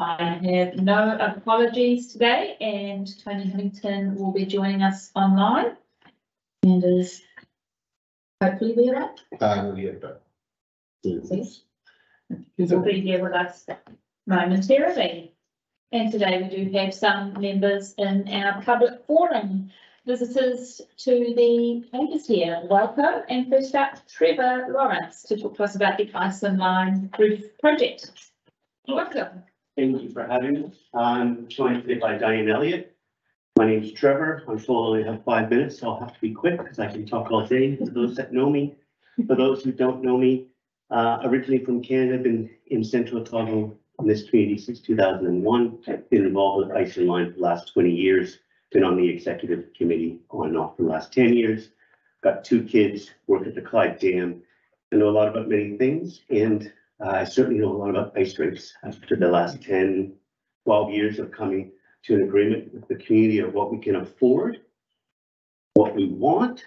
I have no apologies today and Tony Huntington will be joining us online. And is hopefully be right. Uh, yeah, but. Yes. will be here with us momentarily. And today we do have some members in our public forum. Visitors to the campus here, welcome. And first up, Trevor Lawrence to talk to us about the Ice Inline Roof Project. Welcome. Thank you for having us. I'm joined today by Diane Elliott. My name's Trevor. I'm told I only have five minutes, so I'll have to be quick because I can talk all day for those that know me. For those who don't know me, uh, originally from Canada, been in central Otago in this community since two thousand and one. Been involved with Ice Inline for the last twenty years, been on the executive committee on and off for the last ten years. Got two kids, work at the Clyde Dam, I know a lot about many things and I certainly know a lot about ice rinks after the last 10, 12 years of coming to an agreement with the community of what we can afford, what we want,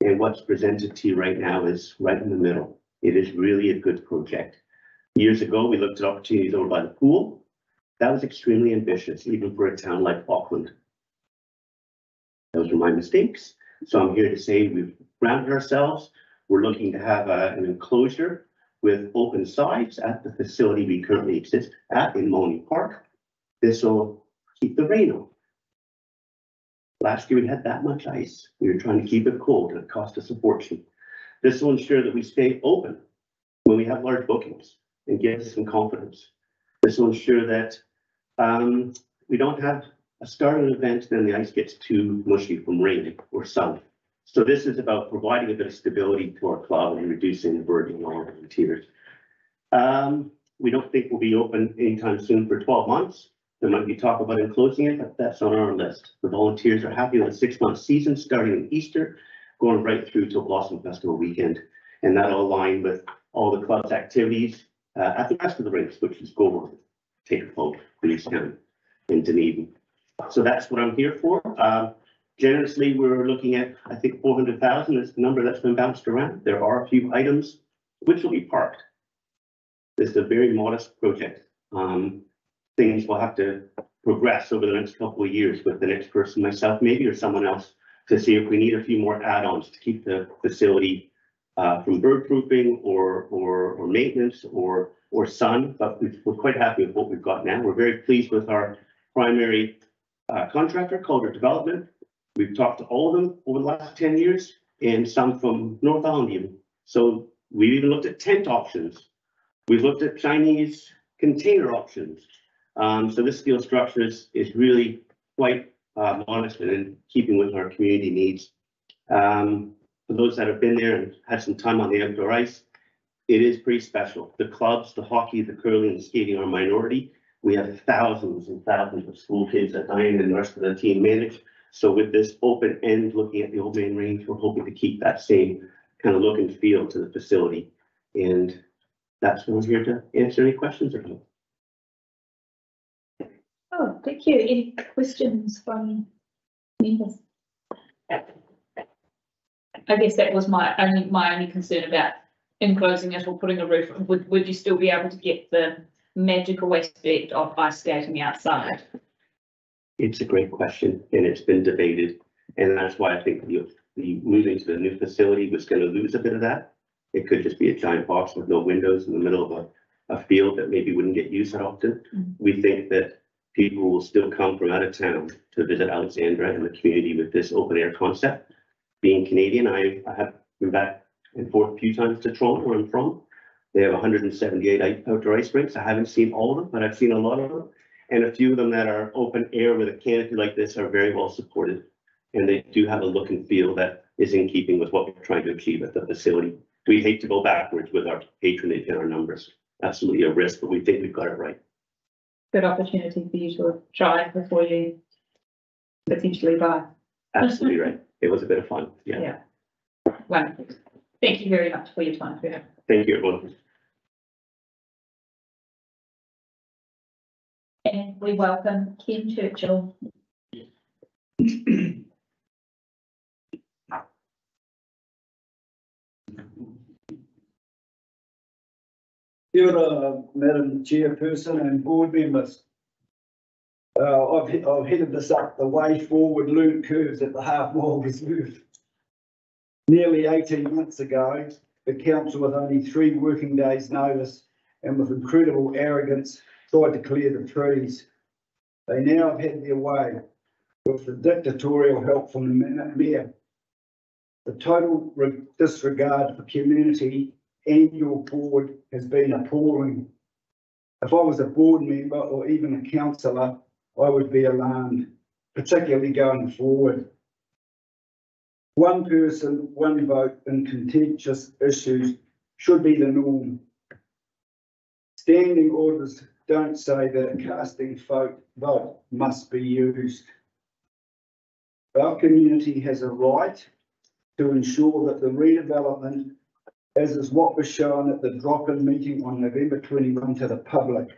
and what's presented to you right now is right in the middle. It is really a good project. Years ago, we looked at opportunities over by the pool. That was extremely ambitious, even for a town like Auckland. Those were my mistakes. So I'm here to say we've grounded ourselves. We're looking to have uh, an enclosure with open sides at the facility we currently exist at in Money Park. This will keep the rain off. Last year we had that much ice. We were trying to keep it cold and it cost us a fortune. This will ensure that we stay open when we have large bookings and give us some confidence. This will ensure that um, we don't have a start of an event, then the ice gets too mushy from rain or sun. So this is about providing a bit of stability to our club and reducing the burden on our volunteers. Um, we don't think we'll be open anytime soon for twelve months. There might be talk about enclosing it, but that's on our list. The volunteers are happy with a six-month season starting in Easter, going right through to Blossom Festival weekend. And that'll align with all the club's activities uh, at the rest of the rinks, which is Gold, Tekapo, Queenstown, and Dunedin. So that's what I'm here for. Um, Generously, we're looking at, I think, four hundred thousand is the number that's been bounced around. There are a few items which will be parked. This is a very modest project. Um, things will have to progress over the next couple of years with the next person, myself maybe, or someone else, to see if we need a few more add-ons to keep the facility uh, from bird proofing or, or, or maintenance or, or sun, but we- we're quite happy with what we've got now. We're very pleased with our primary uh, contractor, Calder Development. We've talked to all of them over the last ten years and some from North even. So we've even looked at tent options. We've looked at Chinese container options. Um, so this steel structure is, is really quite, uh, modest and in keeping with our community needs. Um, for those that have been there and had some time on the outdoor ice, it is pretty special. The clubs, the hockey, the curling, and skating are minority. We have thousands and thousands of school kids that Diane and the rest of the team manage. So with this open end, looking at the old main range, we're hoping to keep that same kind of look and feel to the facility. And that's what I'm here to answer any questions about. Oh, thank you. Any questions from members? I guess that was my only, my only concern about enclosing it or putting a roof. Would, would you still be able to get the magical aspect of ice skating outside? It's a great question and it's been debated. And that's why I think the, the moving to the new facility was gonna lose a bit of that. It could just be a giant box with no windows in the middle of a, a field that maybe wouldn't get used that often. Mhm. We think that people will still come from out of town to visit Alexandra and the community with this open air concept. Being Canadian, I, I have been back and forth a few times to Toronto, where I'm from. They have hundred and seventy-eight outdoor ice rinks. I haven't seen all of them, but I've seen a lot of them. And a few of them that are open air with a canopy like this are very well supported. And they do have a look and feel that is in keeping with what we're trying to achieve at the facility. We hate to go backwards with our patronage and our numbers. Absolutely a risk, but we think we've got it right. Good opportunity for you to try before you potentially buy. Absolutely right. It was a bit of fun. Yeah. Yeah. Wonderful. Thank you very much for your time. Thank you, everyone. We welcome Ken Churchill. Kia ora, Madam Chairperson and board members. Uh, I've, I've headed this up the way forward learnt curves at the half mile reserve. Nearly eighteen months ago, the council with only three working days' notice and with incredible arrogance tried to clear the trees. They now have had their way with the dictatorial help from the mayor. The total disregard for community and your board has been appalling. If I was a board member or even a councillor, I would be alarmed, particularly going forward. One person, one vote in contentious issues should be the norm. Standing orders don't say that a casting vote, vote must be used. Our community has a right to ensure that the redevelopment as is what was shown at the drop-in meeting on November twenty-one to the public.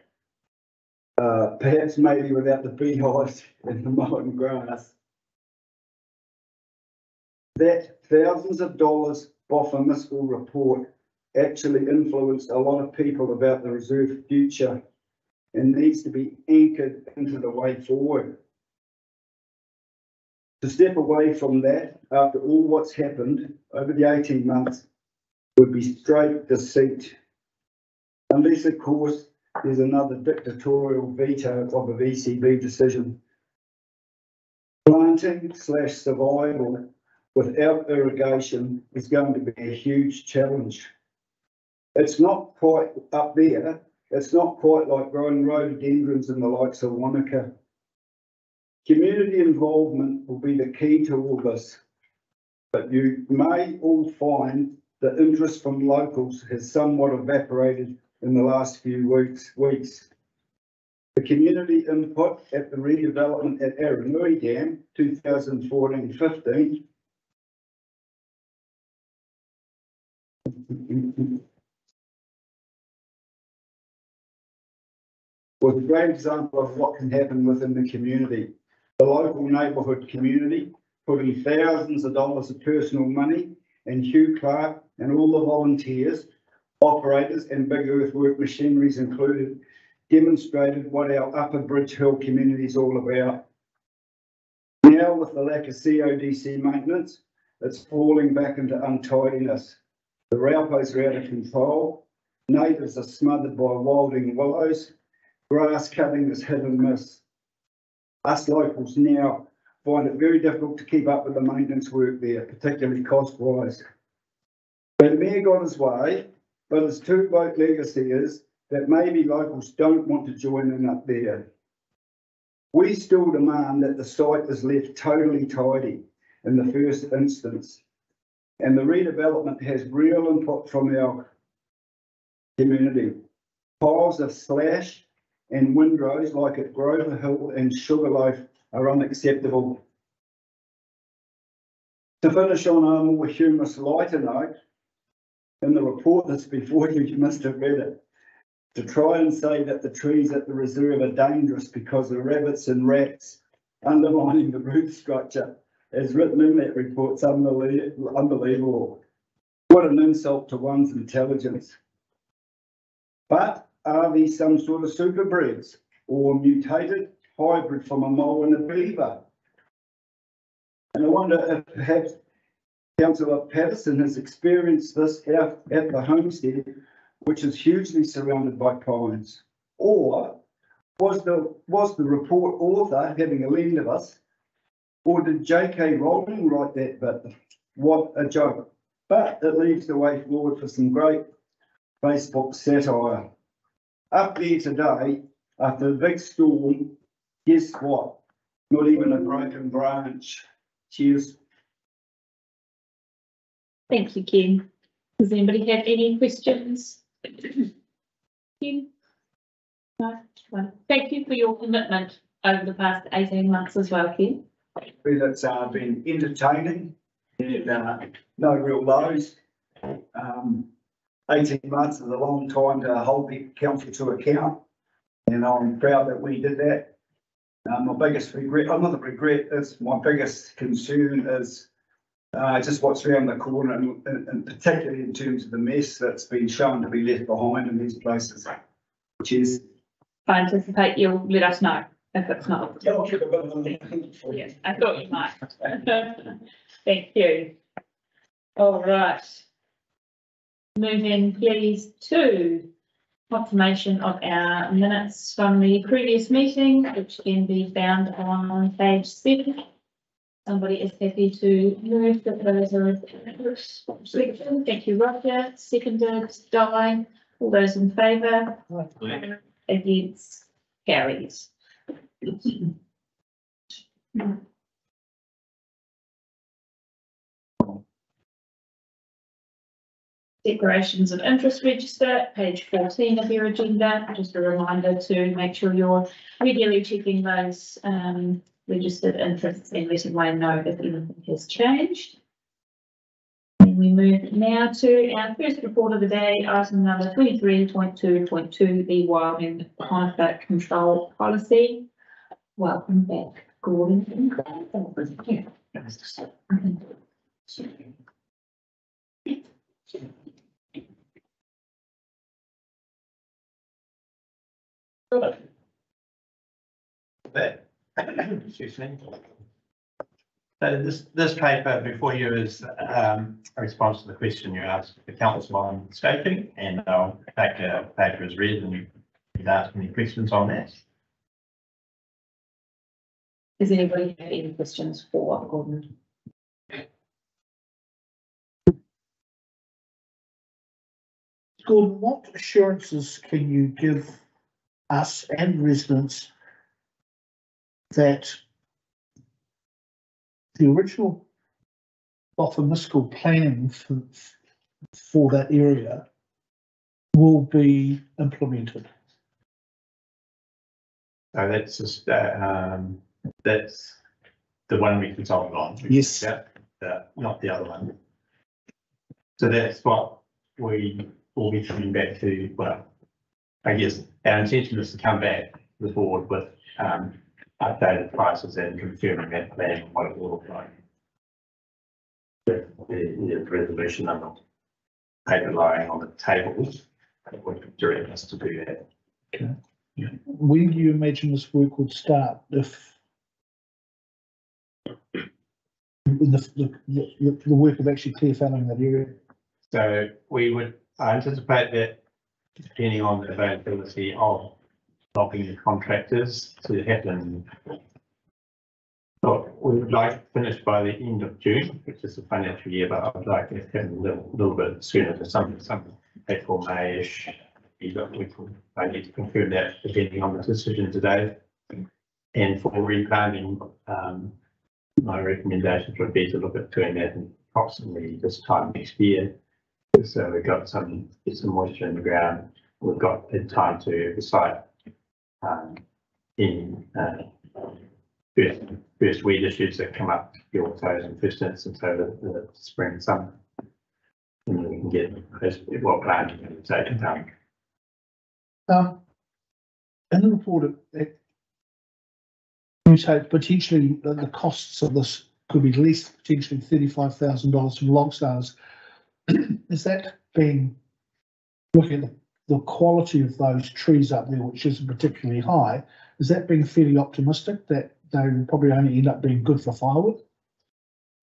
Uh, perhaps maybe without the beehives and the mowing grass. That thousands of dollars Boffa report actually influenced a lot of people about the reserve future and needs to be anchored into the way forward. To step away from that after all what's happened over the eighteen months would be straight deceit. Unless, of course, there's another dictatorial veto of a VCB decision. Planting slash survival without irrigation is going to be a huge challenge. It's not quite up there, it's not quite like growing rhododendrons in the likes of Wanaka. Community involvement will be the key to all this. But you may all find the interest from locals has somewhat evaporated in the last few weeks, weeks. The community input at the redevelopment at Aranui Dam, 2014-15, was a great example of what can happen within the community. The local neighbourhood community putting thousands of dollars of personal money and Hugh Clark and all the volunteers, operators and big earthwork machineries included, demonstrated what our Upper Bridge Hill community is all about. Now with the lack of CODC maintenance, it's falling back into untidiness. The Raupos are out of control. Natives are smothered by wilding willows. Grass cutting is hit and miss. Us locals now find it very difficult to keep up with the maintenance work there, particularly cost wise. The mayor got his way, but his two vote legacy is that maybe locals don't want to join in up there. We still demand that the site is left totally tidy in the first instance. And the redevelopment has real input from our community. Piles of slash and windrows like at Grover Hill and Sugarloaf are unacceptable. To finish on a more humorous lighter note, in the report that's before you, you must have read it. To try and say that the trees at the reserve are dangerous because of rabbits and rats undermining the root structure, as written in that report, it's unbelievable. What an insult to one's intelligence. But are these some sort of super breeds or mutated hybrid from a mole and a beaver? And I wonder if perhaps Councillor Patterson has experienced this at the homestead, which is hugely surrounded by pines. Or was the, was the report author having a lend of us? Or did J.K. Rowling write that bit? What a joke. But it leaves the way forward for some great Facebook satire. Up there today, after the big storm, guess what? Not even a broken branch. Cheers. Thank you, Ken. Does anybody have any questions? Ken? No, Well, thank you for your commitment over the past eighteen months as well, Ken. It's uh, been entertaining and uh, no real lows. Um, eighteen months is a long time to hold the council to account. And I'm proud that we did that. Uh, my biggest regret, another regret is, my biggest concern is Uh, just what's around the corner and, and and particularly in terms of the mess that's been shown to be left behind in these places. Which is. I anticipate you'll let us know if it's not. Yes, I thought you might. Thank you. All right. Moving please to confirmation of our minutes from the previous meeting, which can be found on page seven. Somebody is happy to move that those are. Thank you, Roger. Seconded, Di. All those in favour? Against, carries. Declarations of interest register, page fourteen of your agenda, just a reminder to make sure you're regularly checking those um registered interests and letting Wayne know if anything has changed. And we move now to our first report of the day, item number twenty-three point two point two, the Wilding Conifer Control Policy. Welcome back, Gordon. That, excuse me. So this, this paper before you is, um, a response to the question you asked the council on scoping, and I'll take the paper as read and you can ask any questions on that. Does anybody have any questions for Gordon? Gordon, what assurances can you give us and residents that the original Boffa Miskell plan for, for that area will be implemented? So that's just, uh, um, that's the one we consulted on. Yes. Yeah, uh, not the other one. So that's what we will be coming back to, well, I guess our intention is to come back to the board with, um, updated prices and confirming that plan, and what it will look like. The, the the resolution number, paper lying on the tables, would direct us to do that. When do you imagine this work would start if the, the, the, the work of actually clear felling that area? So we would, I anticipate that depending on the availability of logging the contractors to happen. Look, we would like to finish by the end of June, which is the financial year, but I would like it to happen a little, little bit sooner to some, some April, May-ish. I need to confirm that depending on the decision today. And for replanting, um, my recommendation would be to look at doing that approximately this time next year. So we've got some, get some moisture in the ground. We've got the time to recite um, in, uh, first, first weed issues that come up, the autos and first instance over the spring and summer. And then we can get, this- what planting and take it down. Um, in the report, it- you say potentially that the costs of this could be at least potentially thirty-five thousand dollars from log sales. Is that being, looking at the, the quality of those trees up there, which isn't particularly high, is that being fairly optimistic that they will probably only end up being good for firewood?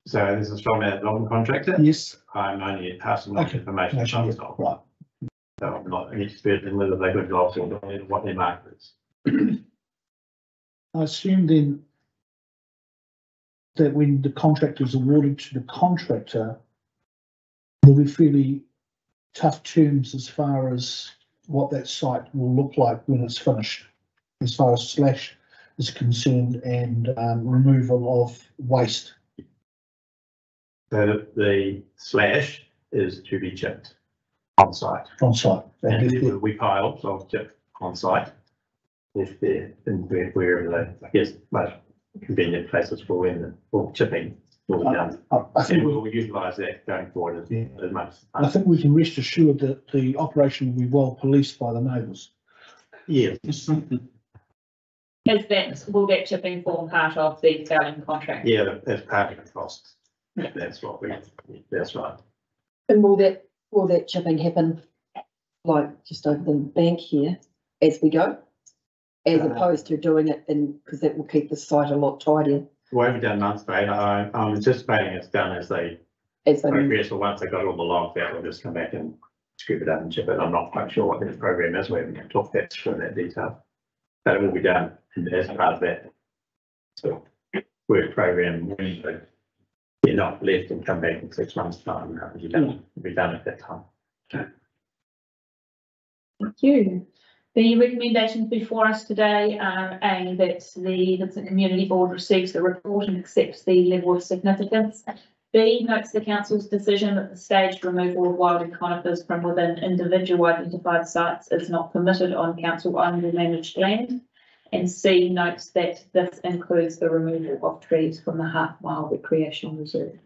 So this is from a logging contractor. Yes. I'm only passing on Okay. information Actually, from yeah. Right. So I'm not an expert in whether they're good logs or what their market is. I assume then that when the contract is awarded to the contractor, there'll be fairly tough terms as far as what that site will look like when it's finished, as far as slash is concerned and um, removal of waste. So the- slash is to be chipped on site. on site. And there will be piles of chip on site. If they're, in where, where the, I guess, most convenient places for when the, for chipping will be done. I I think, we- we'll utilise that going forward as, Yeah. as much. I think we can rest assured that the operation will be well policed by the neighbours. Yes, Is that, will that chipping form part of the felling contract? yeah, that's part of the cost. That's what we, that's right. And will that, will that chipping happen like just over the bank here as we go? As Uh, opposed to doing it in, because that will keep the site a lot tidier Won't be done months, mate. I, I'm anticipating it's done as they move. progress, or once they got all the logs out, they'll just come back and scoop it up and chip it. I'm not quite sure what the program is. We haven't talked that through in that detail. But it will be done as part of that. So work program, when you're not left and come back in six months' time, done, it'll be done at that time. Thank you. The recommendations before us today um, are A, that the Vincent Community Board receives the report and accepts the level of significance. B, notes the council's decision that the staged removal of wilding conifers from within individual identified sites is not permitted on council owned or managed land. And C, notes that this includes the removal of trees from the half mile recreational reserve.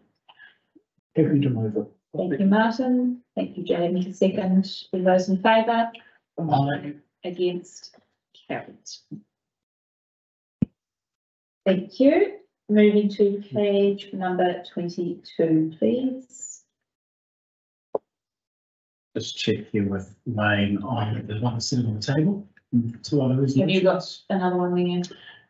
Happy to move it. Thank you, Martin. Thank you, Jamie. Second, all those in favour? Aye. Against, carried. Thank you. Moving to page number twenty-two, please. Just check here with Wayne on the one sitting on the table. Two other Have you got another one there?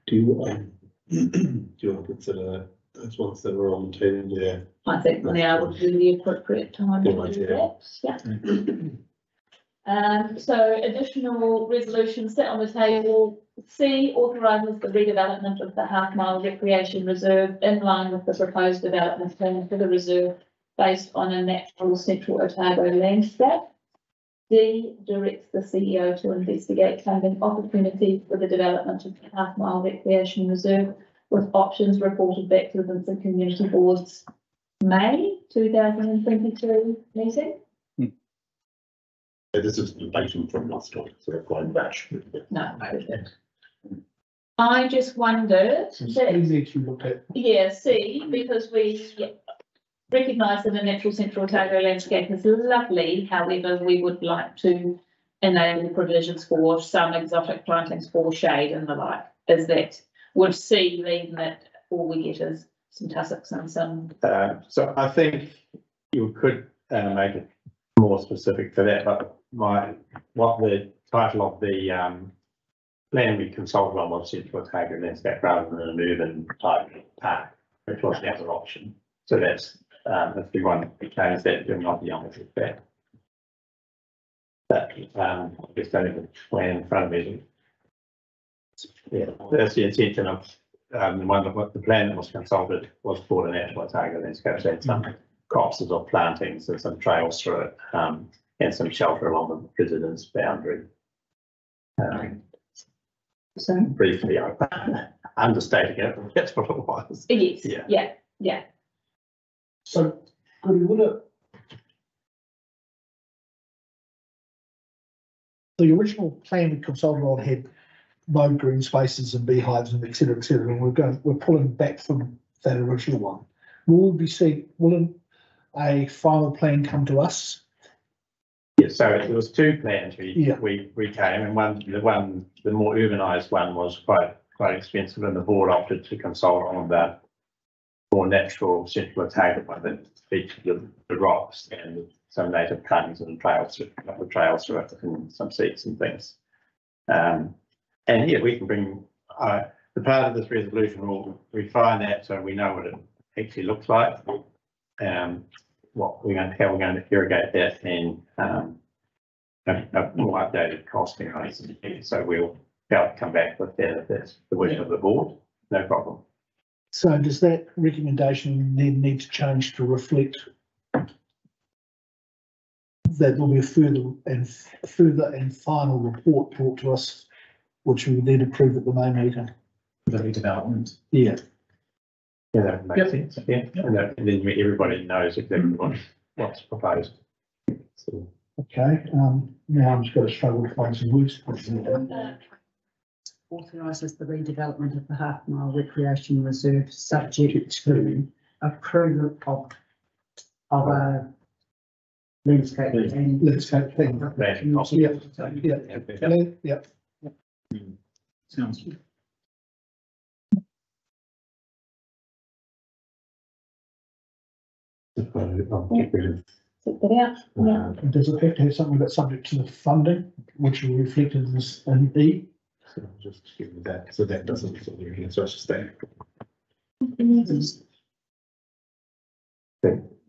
Do you, um, do you want to consider those ones that were on the table there? I think now would be the appropriate time to do idea. that, yeah. Um, so additional resolutions set on the table. C authorises the redevelopment of the half mile recreation reserve in line with the proposed development plan for the reserve based on a natural central Otago landscape. D directs the CEO to investigate funding opportunities for the development of the half mile recreation reserve with options reported back to the Vincent Community Board's May two thousand and twenty-three meeting. Yeah, This is the item from last time, so I'm going back. No, I just wondered, So that- these that you looked at, yeah, see, because we recognise that a natural central Otago landscape is lovely, however, we would like to enable provisions for some exotic plantings for shade and the like, is that would see then that all we get is some tussocks and some, Uh, so I think you could, uh, make it more specific for that, but my, what the title of the, um, plan we consulted on was Central Otago landscape rather than an urban type park, which was the other option. So that's, um, if you want to change that, you're not the only with that. But, um, I just don't have the plan in front of me. Yeah, that's the intention of, um, the one, what the plan that was consulted was for the National Otago landscape, so it's some copses of plantings and some trails through it, um, and some shelter along the residence boundary. Um, so, briefly, I'm understating it, but that's what it was. yes, Yeah. yeah, yeah. so could we, would it? The original plan we consulted on had no green spaces and beehives and et cetera, et cetera, and we're going, we're pulling back from that original one. Will we be seeing, will a final plan come to us? Yeah, so there was two plans we, Yeah. we, we came, and one, the one, the more urbanised one was quite, quite expensive, and the board opted to consult on the more natural central Otago one that featured the, the rocks and some native plantings and trails, through- a couple of trails through it, and some seats and things. Um, and yeah, we can bring, uh, the part of this resolution will refine that, so we know what it actually looks like. Um, what we're going, how we're going to irrigate that and, um, a, a more updated costing, right? So we'll be able to come back with that if that's the wish of the board, no problem. So does that recommendation then need to change to reflect that there will be a further and further and final report brought to us, which we would then approve at the May meeting? For the redevelopment. Yeah. Yeah, that makes sense, yeah, and that- and then everybody knows exactly what, what's proposed. So, Okay, um, now I'm just gonna struggle to find some words. Authorises the redevelopment of the half mile recreation reserve subject to approval of, of a landscape plan. Let's go, thing. Land cost. Yeah, yeah, yeah. Sounds good. I'll get rid of, Check that out. Yeah. uh, Does it have to have something that's subject to the funding, which will reflect in this, in E? so I'll just get rid that, so that doesn't, so you can, so it's just that.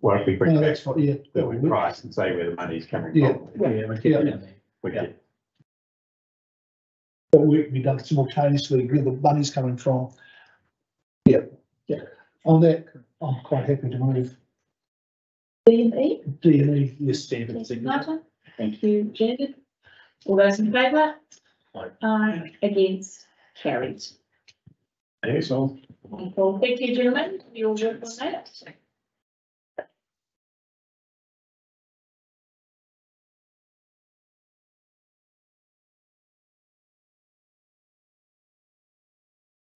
Well, if we bring No, back that's what, yeah. the price and say where the money's coming Yeah. from. Yeah, we keep it in there. We could, But we, we done simultaneously where the money's coming from. Yeah, yeah. On that, I'm quite happy to move D and E. D and E, yes. Standard signature. Martin, thank you, Janet. All those in favour? Aye. Aye, against, carried. Thanks all. Wonderful. Thank you, gentlemen, for your work on that.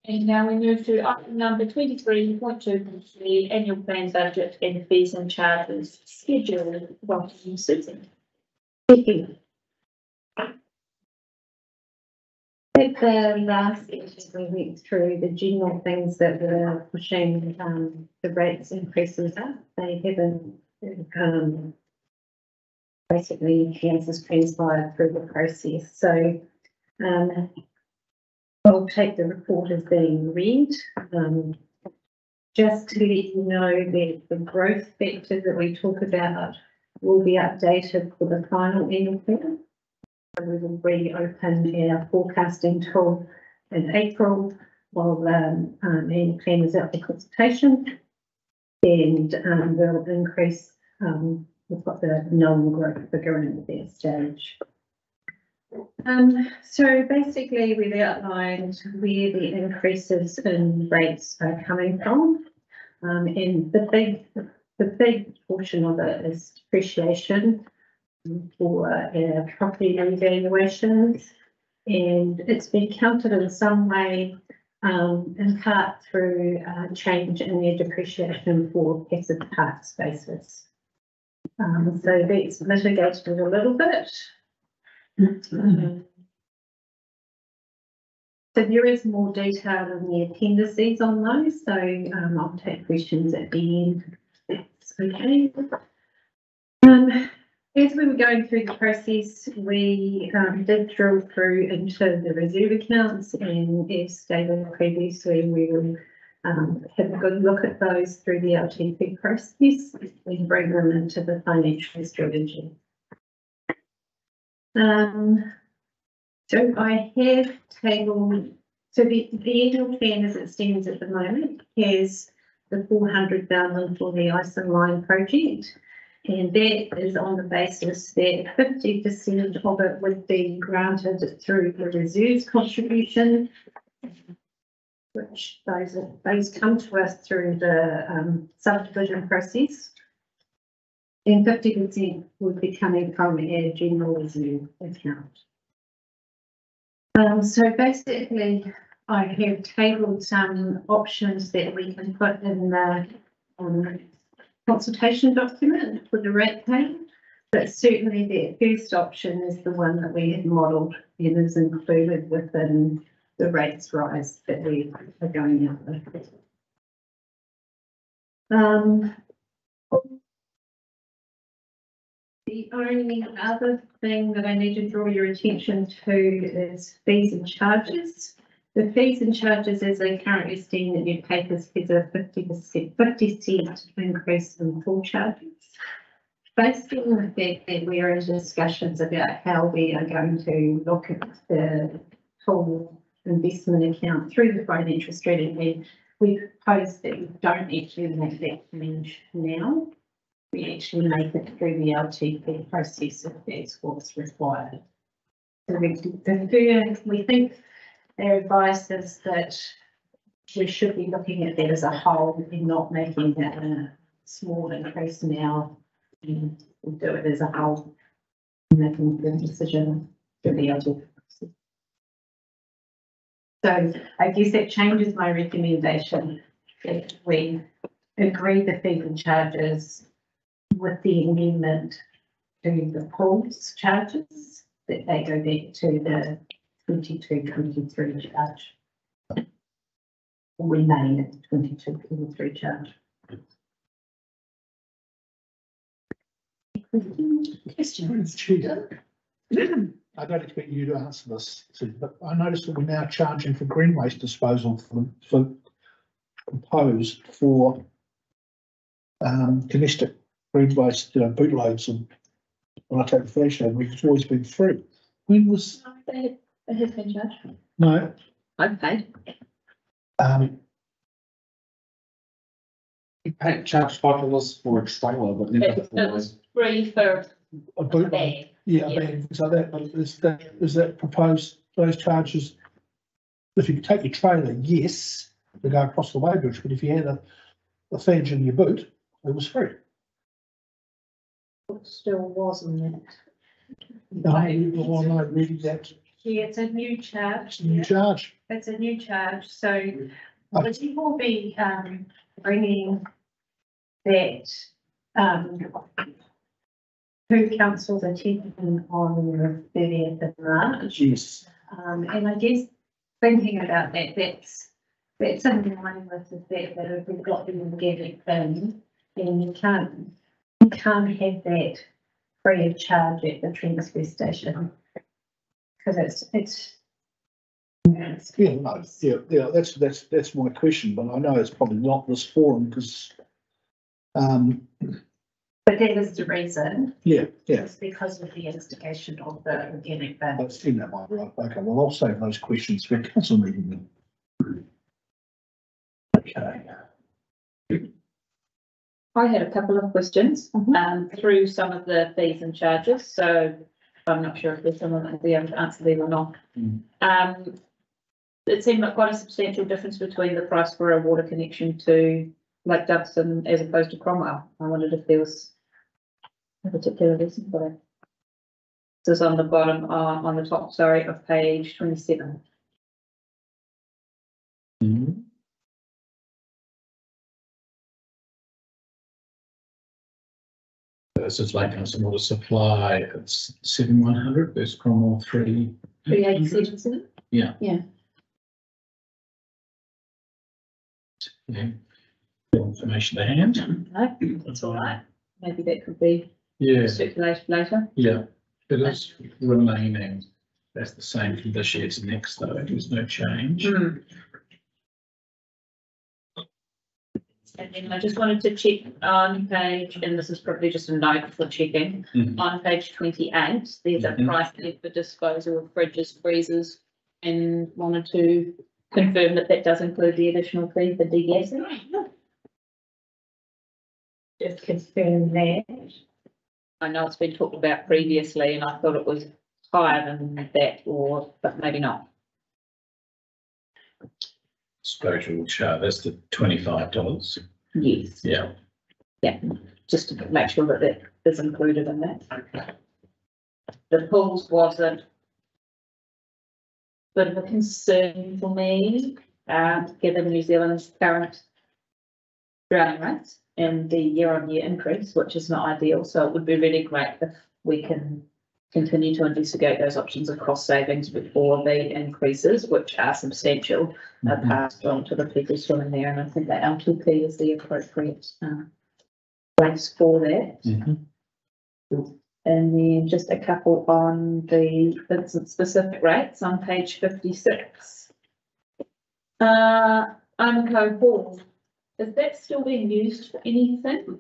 And now we move to item number twenty-three point two, the annual plan budget and fees and charges schedule. Welcome, Susan. Thank you. At the last session, we went through the general things that were pushing, um, the rates increases up. They haven't, um, basically, has transpired through the process, so, um, I'll take the report as being read, um, just to let you know that the growth factors that we talk about will be updated for the final annual plan. We will reopen our forecasting tool in April while the um, annual plan is out for consultation. And um, we'll increase, um, we've got the known growth figure in at that stage. Um, so basically, we've outlined where the increases in rates are coming from. Um, the big the big portion of it is depreciation for uh, property evaluations. And it's been counted in some way, um, in part through uh change in their depreciation for passive park spaces. Um, so that's mitigated a little bit. Um, So there is more detail in the appendices on those, so um, I'll take questions at the end. That's okay. Um, as we were going through the process, we um, did drill through into the reserve accounts and as stated previously, we will um, have a good look at those through the LTP process and bring them into the financial strategy. Um, so I have tabled, so the, the annual plan as it stands at the moment has the four hundred thousand for the Ice Inline project. And that is on the basis that fifty percent of it would be granted through the reserves contribution. Which those, those come to us through the um, subdivision process. Fifty percent would be coming from our general reserve account. Um, so basically, I have tabled some options that we can put in the um, consultation document for the rate plan. But certainly the first option is the one that we have modelled and is included within the rates rise that we are going out with. Um, the only other thing that I need to draw your attention to is fees and charges. The fees and charges as they currently stand in your papers is a fifty percent, fifty cent increase in full charges. Based on the fact that we are in discussions about how we are going to look at the full investment account through the financial strategy, we propose that we don't actually make that change now. We actually make it through the LTP process if that's what's required. So we prefer, we think their advice is that we should be looking at that as a whole and not making that a small increase now. And we'll do it as a whole. and Making the decision to. So I guess that changes my recommendation that we agree the fees and charges with the amendment to the pools charges, that they go back to the 22, 23 charge. Remain at the 22, 23 charge. Question. Chair. I don't expect you to answer this, but I noticed that we're now charging for green waste disposal for, for proposed for um, domestic green waste, you know, bootloads and when I take the fresh out, it's always been free. When was, They have, they have been charged. no, I've paid. um, You pay charge five dollars for a trailer, but never It, it for was free for a a bootload, bag. yeah, Yeah. and things like that, but is that, is that proposed, those charges? If you take your trailer, yes, they go across the weighbridge, but if you had a, a fence in your boot, it was free. Still wasn't it? No, well, no, really, that's Yeah, it's a new charge. new charge. It's a new charge, so would you will be, um, bringing that, um, to council's attention on the thirtieth of March. Yes. Um, and I guess thinking about that, that's, that's in line with the fact that if we've got the organic bin, then you can't, you can't have that free of charge at the transfer station. Cause it's, it's. Yeah, no, yeah, yeah, that's, that's, that's my question, but I know it's probably not this forum, because um, But that is the reason, yeah, yeah, it's because of the instigation of the organic bin. I've seen that one, right, okay, well, I'll save those questions for council meeting then. Okay. I had a couple of questions, um, through some of the fees and charges, so I'm not sure if there's someone that will be able to answer them or not. Mm. Um, it seemed like quite a substantial difference between the price for a water connection to Lake Dunstan as opposed to Cromwell. I wondered if there was a particular reason for that. This is on the bottom, uh, on the top, sorry, of page twenty-seven. This is like some water supply, it's seven one hundred, there's Cromwell three. Three eighty-seven, seven? Yeah. Yeah. Yeah. Information to hand. No, that's all right. Maybe that could be Yeah, circulated later. yeah, it is remaining, that's the same for this year's next though, there's no change. Hmm. And then I just wanted to check on page, and this is probably just a note for checking, Mhm. on page twenty-eight, there's a Mhm. price there for disposal of fridges, freezers. And wanted to confirm that that does include the additional fee for degassing. Just confirm that. I know it's been talked about previously, and I thought it was higher than that, or, but maybe not. Disposal charge, that's the twenty-five dollars, Yes. yeah. Yeah, just to make sure that that is included in that. The pools wasn't bit of a concern for me, um, given New Zealand's current drowning rates and the year-on-year increase, which is not ideal, so it would be really great if we can continue to investigate those options of cost savings before the increases, which are substantial, are passed on to the people swimming there, and I think that LTP is the appropriate, um, place for that. Mhm. And then just a couple on the incident specific rates on page fifty-six. Uh, Omakau Hall, is that still being used for anything?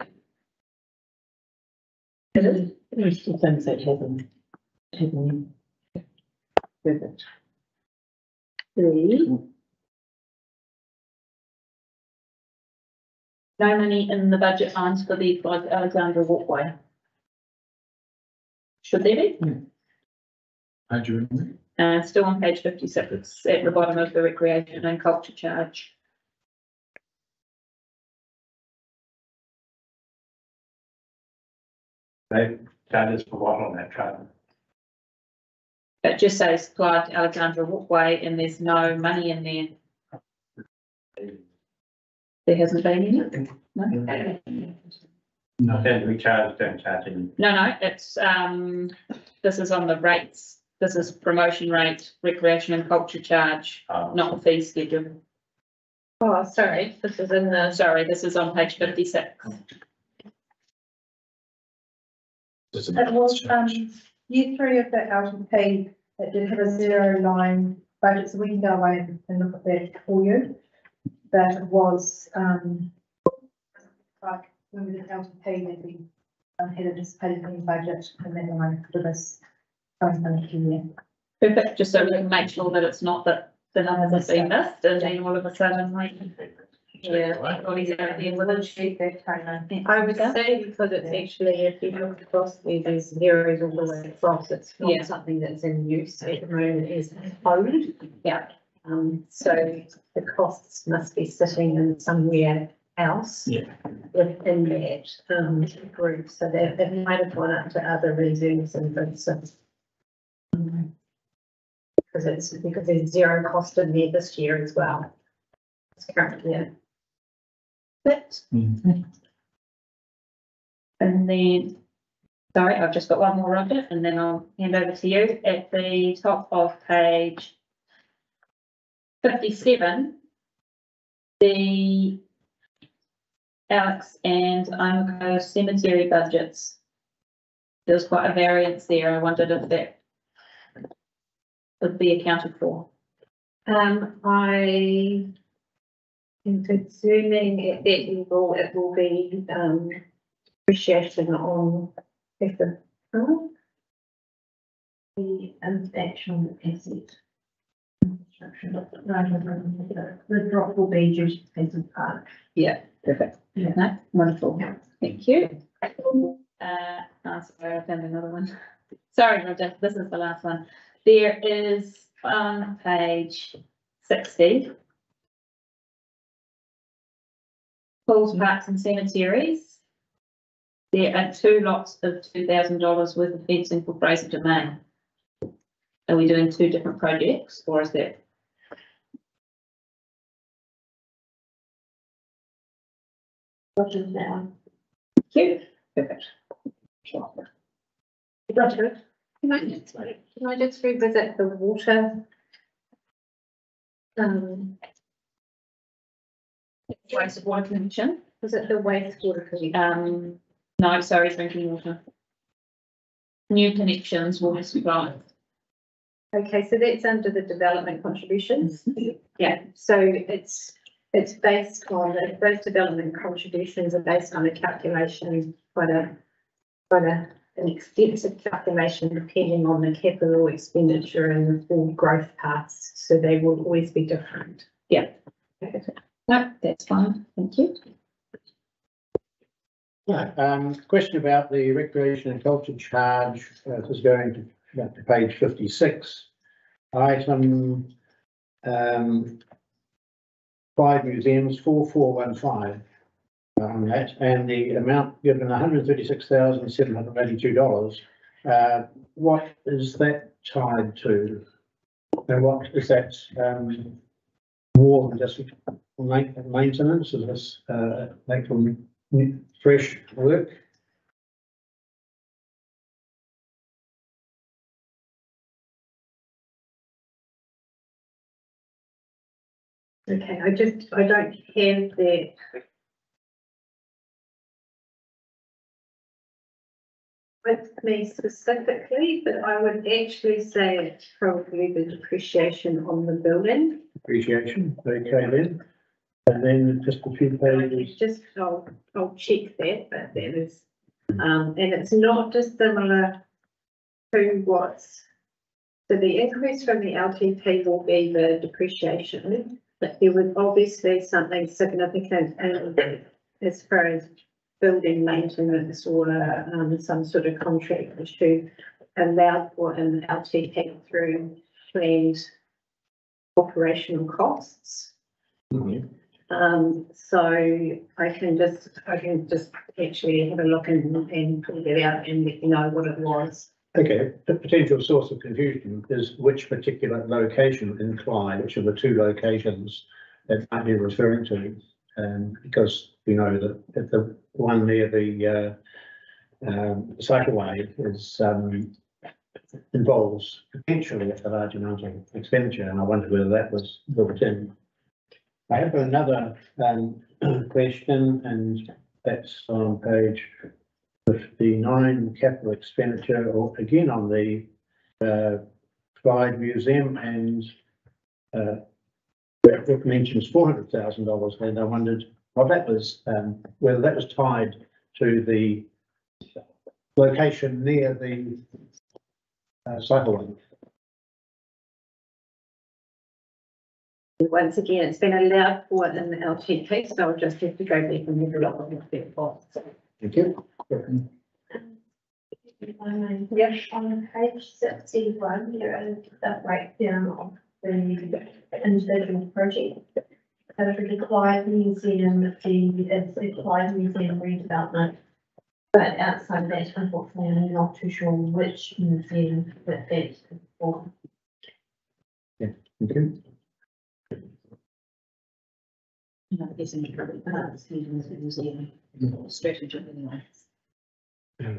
It is? There's still things that haven't. Perfect. Three. No money in the budget lines for the Clyde Alexandra Walkway. Should there be? How do you remember? Uh, still on page fifty-six, it's at the bottom of the recreation and culture charge. They, charges for what on that chart? It just says Clyde Alexandra Walkway and there's no money in there. There hasn't been any? No? No, Then we charge, don't charge any. No, no, it's, um, this is on the rates. This is promotion rate, recreation and culture charge, uh, not the fee schedule. Oh, sorry, this is in the, Sorry, this is on page fifty-six. There's It was, um, change. Year three of that LTP, it did have a zero line budget, so we can go away and- and look at that for you. That was, um, like, when we did LTP, that we um, had anticipated in budget and then line for this current financial year. Perfect, just so we can make sure that it's not that the numbers have been missed and then all of a sudden like. Yeah, everybody's out there with it. I would say because it's actually, if you look across there, there's zeros all the way across, it's Yeah. not something that's in use at the moment, is code. Yeah. Um, so the costs must be sitting in somewhere else. Yeah. Within that, um, group, so that it might have gone up to other reserves and things, so. um, Because it's, because there's zero cost in there this year as well. It's currently, yeah. Mhm. and then, sorry, I've just got one more it and then I'll hand over to you at the top of page fifty-seven. The Alex and Omakau cemetery budgets. There's quite a variance there. I wondered if that would be accounted for. Um, I in consuming at that level, it will be um, depreciation on uh, The actual asset construction the drop will be just to expensive part. Yeah, perfect. Yeah, wonderful. Yeah. Thank you. Uh, oh, sorry, I found another one. Sorry, Roger, this is the last one. There is on page 60, Paul's Parks and Cemeteries. There are two lots of $2,000 worth of fencing for Fraser Domain. Are we doing two different projects or is that? Thank you. Perfect. Can I just, can I just revisit the water um, Wastewater connection. was it the wastewater committee? Um, no, sorry, drinking water. New connections will be supplied. Okay, so that's under the development contributions. Yeah. So it's, it's based on, the- those development contributions are based on a calculation, quite a, quite a, an extensive calculation depending on the capital expenditure and the full growth paths, so they will always be different. Yeah. No, that's fine, thank you. Right, um, question about the recreation and culture charge, uh, this is going to, to page fifty-six. Item, um, five museums, four, four, one, five. On that, and the amount given, hundred thirty-six thousand, seven hundred eighty-two dollars. Uh, what is that tied to? And what is that, um, more than just ma- maintenance, is this, uh, like, from fresh work. Okay, I just, I don't have the. With me specifically, but I would actually say it's probably the depreciation on the building. Appreciation, okay then. And then just a few pages, Just, I'll, I'll check that, but that is, um, and it's not dissimilar to what's. So the increase from the LTP will be the depreciation, but there was obviously something significant in as far as building maintenance or, um, some sort of contract issue allowed for an LTP through planned operational costs. Um, so I can just, I can just actually have a look and, and pull it out and let you know what it was. okay, the potential source of confusion is which particular location in Clyde, which are the two locations that might be referring to. Um, because we know that that the one near the, uh, um, cycleway is, um, involves potentially a large amount of expenditure, and I wondered whether that was built in. I have another, um, question, and that's on page fifty. fifty-nine, capital expenditure, or again on the, uh, Museum and, uh, it mentions four hundred thousand dollars, and I wondered what that was, um, whether that was tied to the location near the uh, cycle. Once again, it's been allowed for in the LTP, so I'll just have to go back and have a look at what it was. Thank you. Yes, on page sixty-one, there is a breakdown of the individual project. So for the Clyde Museum, the, it's the Clyde Museum redevelopment. But outside of that, unfortunately, I'm not too sure which museum that that is for. Thank you. No, it's in the, uh, it's in the museum, strategy anyway. Yeah,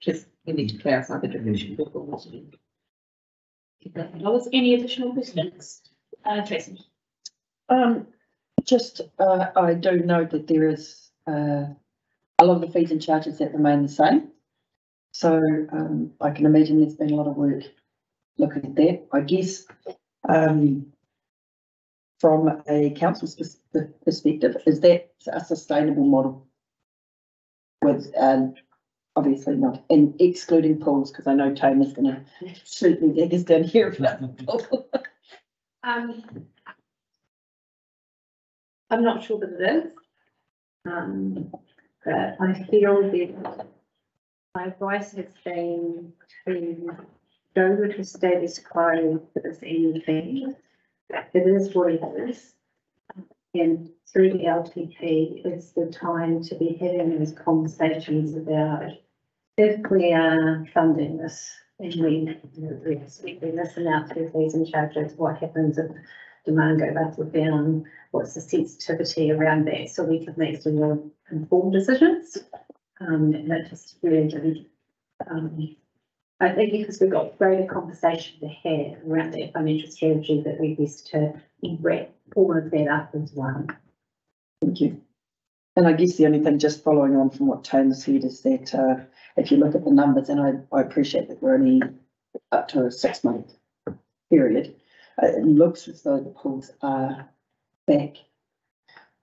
Just, we need to clarify the definition before we. Dollars, any additional questions? Uh, Tracy? Um, just, uh, I do know that there is, uh, a lot of the fees and charges that remain the same. So, um, I can imagine there's been a lot of work looking at that, I guess. Um, from a council's pers- perspective, is that a sustainable model? With, um, obviously not, and excluding pools, because I know Tone is gonna shoot me daggers down here if that's pool. Um. I'm not sure that it is. Um, but I feel that my advice has been to go with the status quo for this anything. It is what it is. And through the LTP, it's the time to be having those conversations about if we are funding this and we, we this amount to fees and charges, what happens if demand goes up or down? What's the sensitivity around that? So we can make some more informed decisions. Um, and that just really, um, I think because we've got greater conversation have around that financial strategy that we best to wrap all of that up as one. Thank you. And I guess the only thing, just following on from what Tone said, is that uh, if you look at the numbers, and I, I appreciate that we're only up to a six month period, uh, it looks as though the pools are back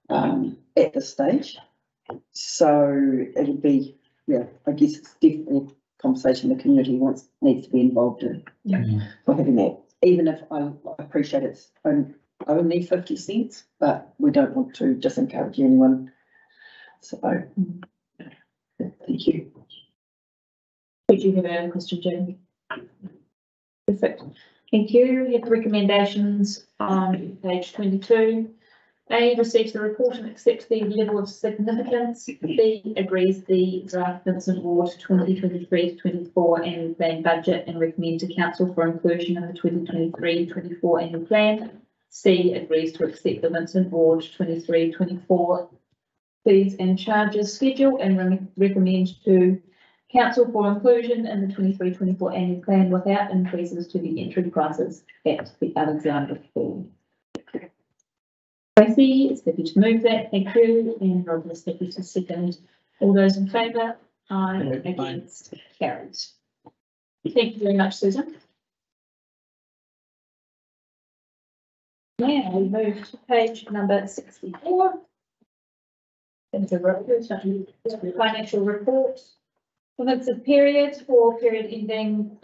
um, at this stage. So it'll be, yeah, I guess it's definitely conversation the community wants, needs to be involved in. Mm-hmm. For having that, even if I I appreciate it's only fifty cents, but we don't want to disencourage anyone. So, thank you. Did you have a question, Jamie? Perfect. Thank you. We have recommendations on page twenty-two. A receives the report and accepts the level of significance. Mm-hmm. B agrees the draft Vincent Ward 2023 24 annual plan budget and recommends to council for inclusion in the 2023-24 annual plan. C agrees to accept the Vincent Ward 23-24 fees and charges schedule and re- recommend to council for inclusion in the 23-24 annual plan without increases to the entry prices at the Alexandra Pool. Tracy is happy to move that, thank you, and Rob is happy to second. All those in favour? Aye, against, carried. Thank you very much, Susan. Now we move to page number sixty-four. Uh, it's a report, financial report. For the period for period ending.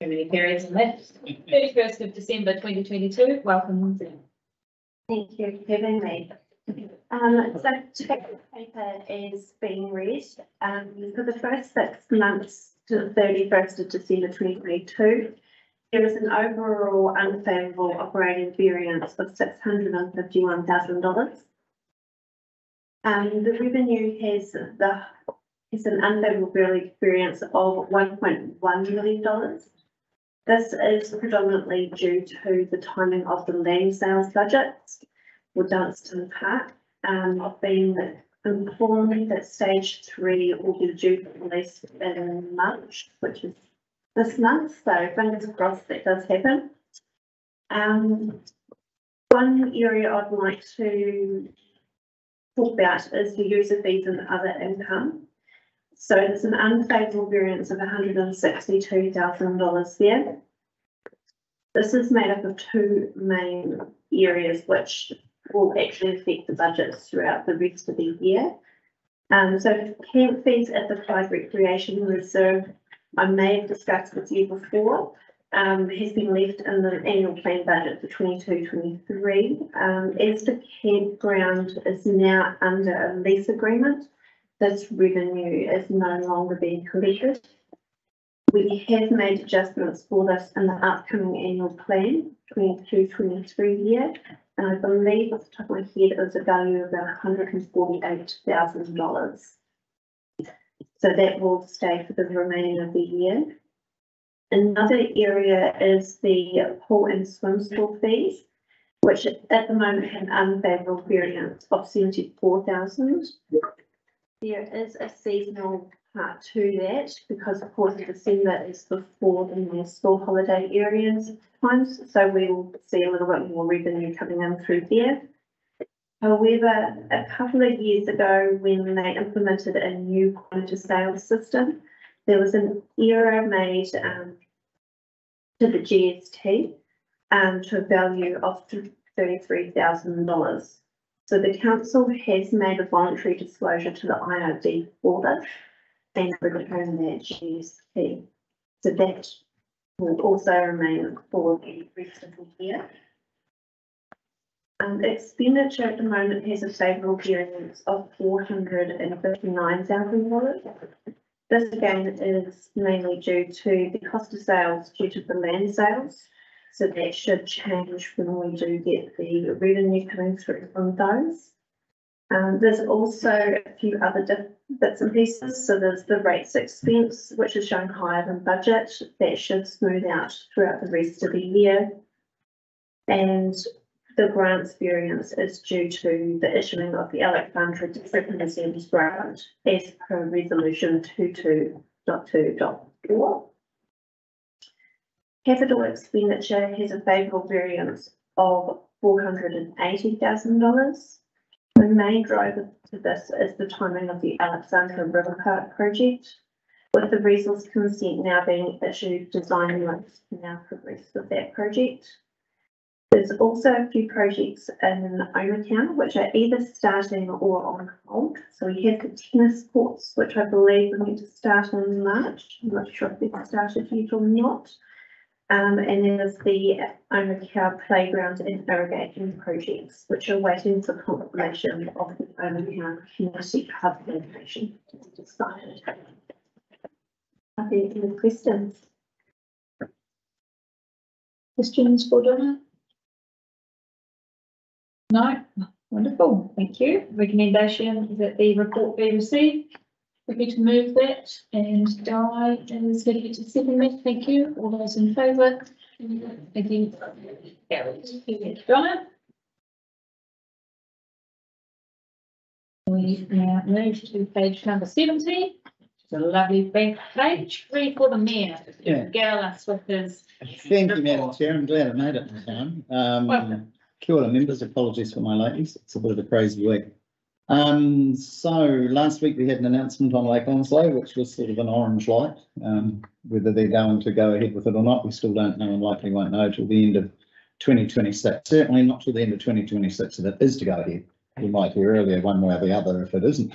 Too many periods in that, thirty-first of December twenty twenty-two, welcome. Thank you for having me. Um, so today's paper is being read, um, for the first six months to the thirty-first of December twenty twenty-two. There is an overall unfavourable operating variance of six hundred and fifty-one thousand dollars. Um, the revenue has the, is an unfavourable variance of one point one million dollars. This is predominantly due to the timing of the land sales budget for Dunstan Park. Um, I've been informed that stage three will be due for release in March, which is this month, so fingers crossed that does happen. Um, one area I'd like to talk about is the user fees and other income. So it's an unfavourable variance of hundred and sixty-two thousand dollars there. This is made up of two main areas which will actually affect the budgets throughout the rest of the year. Um, so camp fees at the Clyde Recreation Reserve, I may have discussed with you before, um, has been left in the annual plan budget for 22-23. Um, as the campground is now under a lease agreement, this revenue is no longer being collected. We have made adjustments for this in the upcoming annual plan, 22-23 year. And I believe off the top of my head, it was a value of about hundred and forty-eight thousand dollars. So that will stay for the remaining of the year. Another area is the pool and swim school fees, which at the moment have an unfavorable variance of seventy-four thousand. There is a seasonal part to that because of course December is before the new school holiday areas times, so we will see a little bit more revenue coming in through there. However, a couple of years ago, when they implemented a new point of sale system, there was an error made um, to the GST um, to a value of thirty-three thousand dollars. So the council has made a voluntary disclosure to the for this and return their GST. So that will also remain for the rest of the year. Um, expenditure at the moment has a favourable variance of four hundred and fifty-nine thousand dollars. This again is mainly due to the cost of sales due to the land sales. So that should change when we do get the revenue coming through from those. Um, there's also a few other bits and pieces. So there's the rates expense, which is shown higher than budget. That should smooth out throughout the rest of the year. And the grants variance is due to the issuing of the Alexandra District Museums grant as per resolution two-two-dot-two-dot-four. Capital expenditure has a favourable variance of four hundred and eighty thousand dollars. The main driver to this is the timing of the Alexandra River Park project. With the resource consent now being issued, design works now progress with that project. There's also a few projects in Ometown which are either starting or on hold. So we have the tennis courts, which I believe are meant to start in March. I'm not sure if they've started yet or not. Um, and there's the Ometown playground and irrigation projects, which are waiting for confirmation of the Ometown community hub location. Decided. Are there any questions? Questions for Donna? No, wonderful, thank you. Recommendation that the report be received. Happy to move that and Di is happy to second that, thank you. All those in favour? Thank you. Carried. Donna? We now move to page number seventy. It's a lovely blank page, read for the mayor. Yeah. Regale us with his. Thank you, Madam Chair. I'm glad I made it in time. Um, Welcome. kia ora members, apologies for my lateness. It's a bit of a crazy week. Um, so last week we had an announcement on Lake Onslow, which was sort of an orange light. Um, whether they're going to go ahead with it or not, we still don't know and likely won't know till the end of twenty twenty-six. Certainly not till the end of twenty twenty-six if it is to go ahead. We might hear earlier one way or the other if it isn't.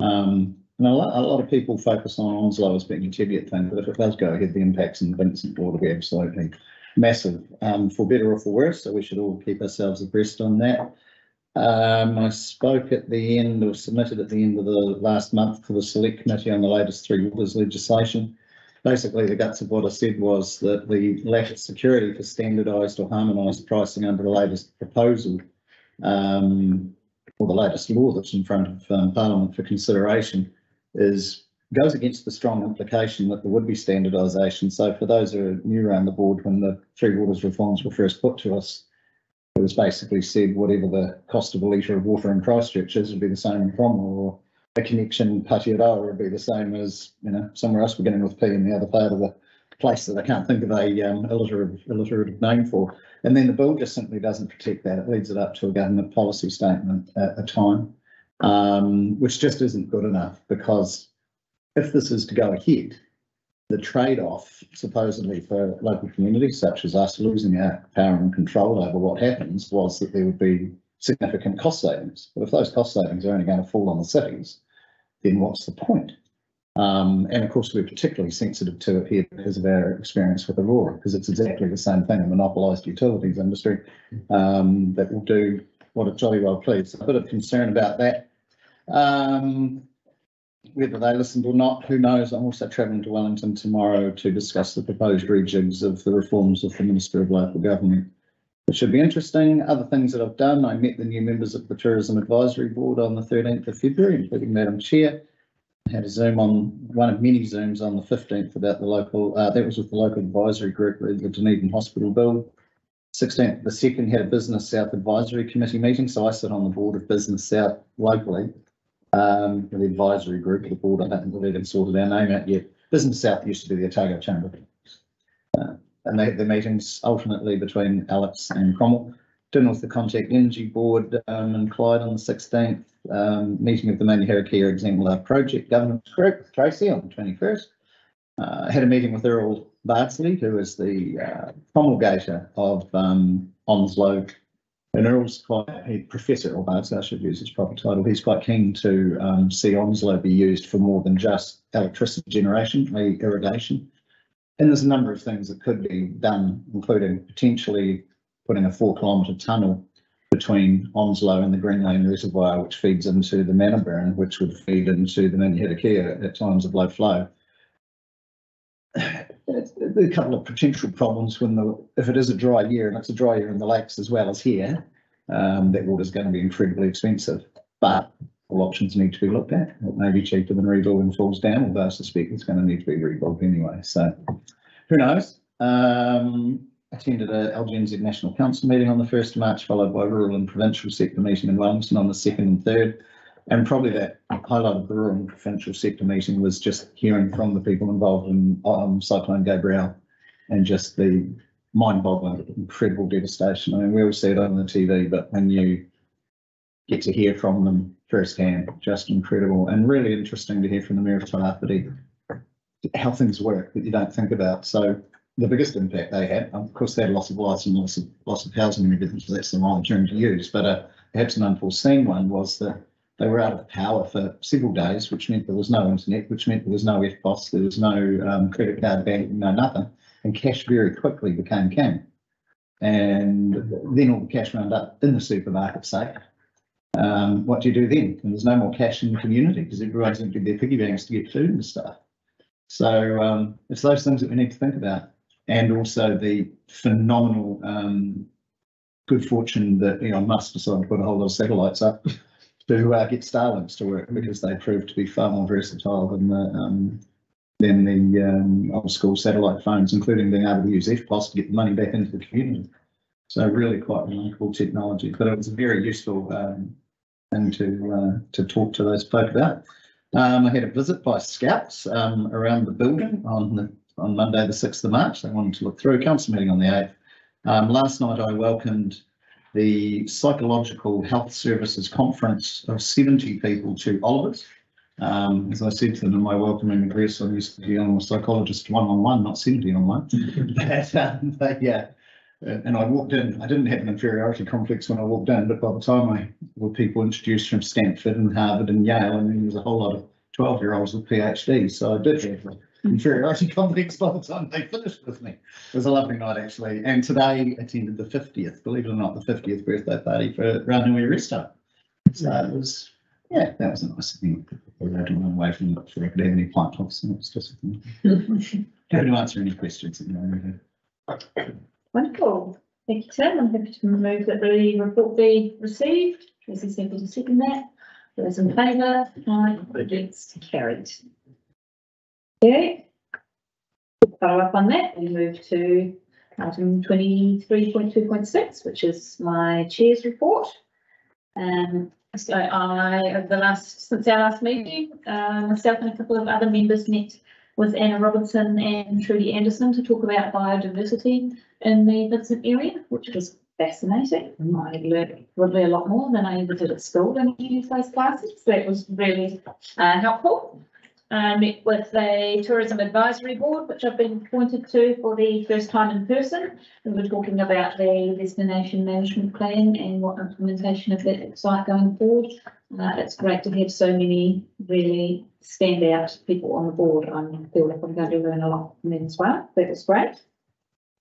Um, and a lot, a lot of people focus on Onslow as being a Teviot thing, but if it does go ahead, the impacts in Vincent board will be absolutely massive, um, for better or for worse. So we should all keep ourselves abreast on that. Um, I spoke at the end or submitted at the end of the last month to the select committee on the latest three waters legislation. Basically, the guts of what I said was that the lack of security for standardised or harmonised pricing under the latest proposal, um, or the latest law that's in front of um, Parliament for consideration, is goes against the strong implication that there would be standardisation. So for those who are new around the board, when the three waters reforms were first put to us, it was basically said whatever the cost of a litre of water in Christchurch is would be the same in Cromwell, or a connection in Patearoa would be the same as, you know, somewhere else beginning with P in the other part of the place that I can't think of a um, alliterative, alliterative name for. And then the bill just simply doesn't protect that. It leads it up to a government policy statement at a time, um, which just isn't good enough because if this is to go ahead, the trade-off supposedly for local communities such as us losing our power and control over what happens was that there would be significant cost savings. But if those cost savings are only going to fall on the cities, then what's the point? Um, and of course, we're particularly sensitive to it here because of our experience with Aurora, because it's exactly the same thing, a monopolised utilities industry um, that will do what it jolly well please. A bit of concern about that. Um, whether they listened or not, who knows? I'm also travelling to Wellington tomorrow to discuss the proposed rejigs of the reforms of the Minister of Local Government. It should be interesting. Other things that I've done, I met the new members of the Tourism Advisory Board on the 13th of February, including Madam Chair. Had a Zoom on, one of many Zooms on the 15th about the local, uh, that was with the local advisory group, the Dunedin Hospital Bill. 16th, the second had a Business South Advisory Committee meeting, so I sit on the board of Business South locally. Um, the advisory group, of the board, I haven't think they've even sorted our name out yet. Business South used to be the Otago Chamber. Uh, and they had their meetings alternately between Alex and Cromwell. Dinner with the Contact Energy Board um, in Clyde on the sixteenth. Um, meeting of the Manuherikia Exemplar Project Governance Group, Tracy, on the twenty-first. Uh, had a meeting with Earl Bardsley, who is the uh, promulgator of um, Onslow. And Earl's quite, he, Professor Earl I should use his proper title, he's quite keen to um, see Onslow be used for more than just electricity generation, i.e. irrigation. And there's a number of things that could be done, including potentially putting a four kilometre tunnel between Onslow and the Greenland Reservoir, which feeds into the Manorburn, which would feed into the Manuherikia at times of low flow. A couple of potential problems when the, if it is a dry year, and it's a dry year in the lakes as well as here, um, that water's going to be incredibly expensive. But all options need to be looked at. It may be cheaper than rebuilding Falls Dam, although I suspect it's going to need to be rebuilt anyway. So who knows? Um, attended a LGNZ National Council meeting on the first of March, followed by rural and provincial sector meeting in Wellington on the second and third. And probably that highlight of the rural and provincial sector meeting was just hearing from the people involved in um, Cyclone Gabrielle and just the mind-boggling, incredible devastation. I mean, we all see it on the TV, but when you get to hear from them firsthand, just incredible and really interesting to hear from the Mayor of Taipei how things work that you don't think about. So the biggest impact they had, of course, they had loss of lives and loss of loss of housing and everything, so that's the wrong term to use. But uh, perhaps an unforeseen one was that they were out of power for several days, which meant there was no internet, which meant there was no EFTPOS, there was no um, credit card banking, no nothing, and cash very quickly became king. And then all the cash wound up in the supermarket safe. Um, what do you do then? And there's no more cash in the community because everyone's emptied their piggy banks to get food and stuff. So um, it's those things that we need to think about, and also the phenomenal um, good fortune that Elon Musk decided to put a whole lot of satellites up to uh, get Starlinks to work because they proved to be far more versatile than the um, than the um, old school satellite phones, including being able to use EFTPOS to get the money back into the community. So really quite remarkable technology, but it was a very useful um, thing to uh, to talk to those folk about. Um, I had a visit by scouts um, around the building on the on Monday, the sixth of March. They wanted to look through a council meeting on the eighth. Um, last night, I welcomed the Psychological Health Services Conference of 70 people to Oliver's. Um, as I said to them in my welcoming address, I'm used to be dealing with psychologists one on one, not 70 on one. but, um, but yeah, uh, and I walked in, I didn't have an inferiority complex when I walked in, but by the time I were people introduced from Stanford and Harvard and Yale, and then there was a whole lot of 12 year olds with PhDs. So I did have inferiority complex by the time they finished with me. It was a lovely night actually. And today attended the 50th, believe it or not, the 50th birthday party for Ranui Resto. So it was, yeah, that was a nice thing. We had to run away from it before I could have any plant tops. And it was just happy to answer any questions that you may have. Wonderful. Thank you, Tim. I'm happy to move that the report be received. Tracy Semple to second that. Those in favour, aye, against, carried. Okay. Follow up on that, we move to item twenty-three point two point six, which is my chair's report. Um, so I, over the last, since our last meeting, uh, myself and a couple of other members met with Anna Robinson and Trudy Anderson to talk about biodiversity in the Vincent area, which was fascinating. I learned probably a lot more than I ever did at school in any of those classes. That was really uh, helpful. I met with the Tourism Advisory Board, which I've been appointed to for the first time in person. We were talking about the destination management plan and what implementation of that looks like going forward. Uh, it's great to have so many really standout people on the board. I feel like I'm going to learn a lot from them as well. That was great.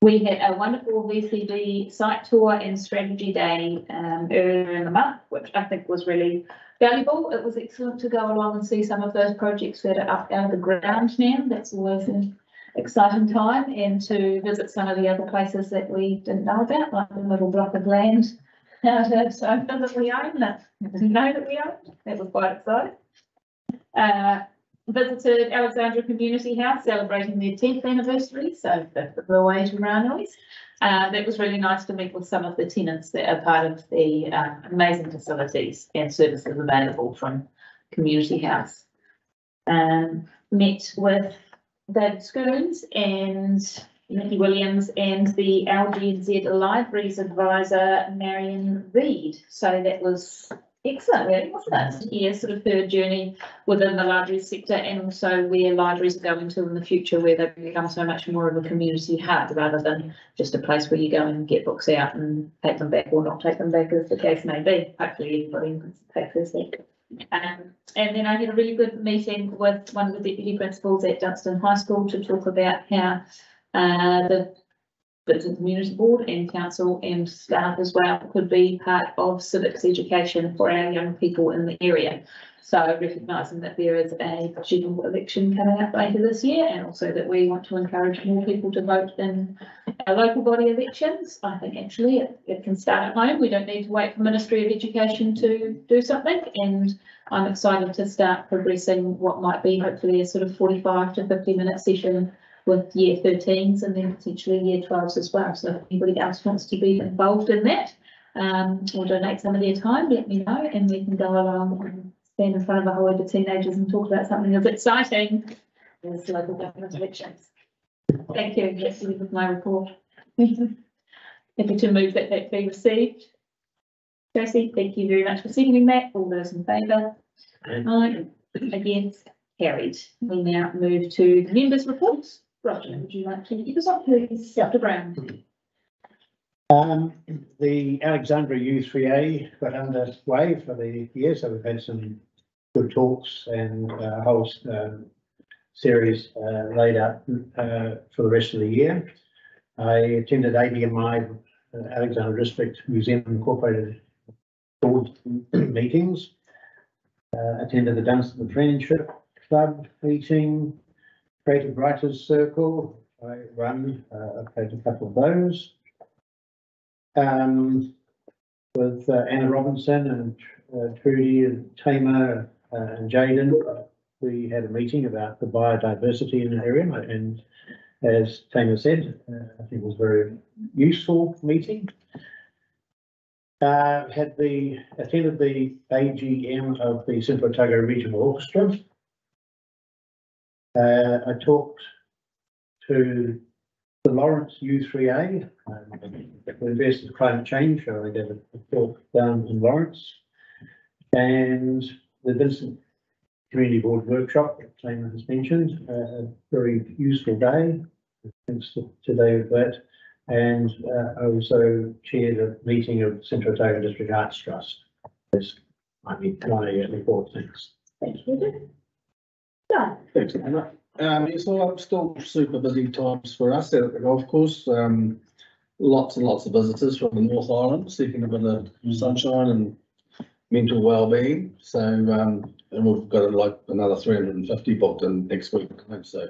We had a wonderful VCB site tour and strategy day um, earlier in the month, which I think was really valuable. It was excellent to go along and see some of those projects that are up out of the ground now. That's always an exciting time and to visit some of the other places that we didn't know about, like the little block of land out at Sofa that we own, that we know that we own. That was quite exciting. Uh, visited Alexandra Community House celebrating their tenth anniversary, so the way to Ranois. Uh, that was really nice to meet with some of the tenants that are part of the um, amazing facilities and services available from Community House. Um, met with David Scoons and Nikki Williams and the LGNZ Libraries Advisor, Marion Reed. So that was excellent, really, it? Yeah, sort of her journey within the library sector and also where libraries are going to in the future, where they become so much more of a community hub rather than just a place where you go and get books out and take them back or not take them back as the case may be. Hopefully everybody can take this back. Um, and then I had a really good meeting with one of the deputy principals at Dunstan High School to talk about how uh, the the community board and council and staff as well could be part of civics education for our young people in the area. So recognising that there is a general election coming up later this year and also that we want to encourage more people to vote in our local body elections. I think actually it, it can start at home. We don't need to wait for Ministry of Education to do something and I'm excited to start progressing what might be hopefully a sort of forty-five to fifty minute session with year thirteens and then potentially year twelves as well. So if anybody else wants to be involved in that, um, or donate some of their time, let me know and we can go along and stand in front of a whole load of teenagers and talk about something that's exciting as local government elections. Thank you. That's the end of my report. Happy to move that that be received. Tracy, thank you very much for seconding that. All those in favour? Aye. Against? Carried. We now move to the members' reports. Roger, would you like to give us up, please? Dr. Brown. Um, the Alexandra U three A got underway for the year, so we've had some good talks and a whole um, series uh, laid out uh, for the rest of the year. I attended ADMI, uh, Alexandra District Museum Incorporated board meetings. Uh, attended the Dunstan Friendship Club meeting, Creative Writers Circle. I run, uh, a couple of those um, with uh, Anna Robinson and uh, Trudy and Tamah uh, and Jaden. We had a meeting about the biodiversity in the area and as Tamah said, uh, I think it was a very useful meeting. Uh, had the, attended the AGM of the Central Otago Regional Orchestra. Uh, I talked to the Lawrence U3A, um, versus climate change, so I did a talk down in Lawrence. And the Vincent Community Board workshop, that Tamah has mentioned, uh, a very useful day. Thanks to to David that. And uh, I also chaired a meeting of Central Otago District Arts Trust. That's my, my report, thanks. Thank you. Done. Thanks, Anna. Um, it's all still super busy times for us at the golf course. Um, lots and lots of visitors from the North Island seeking a bit of sunshine and mental well-being. So, um, and we've got like another three hundred and fifty booked in next week. So,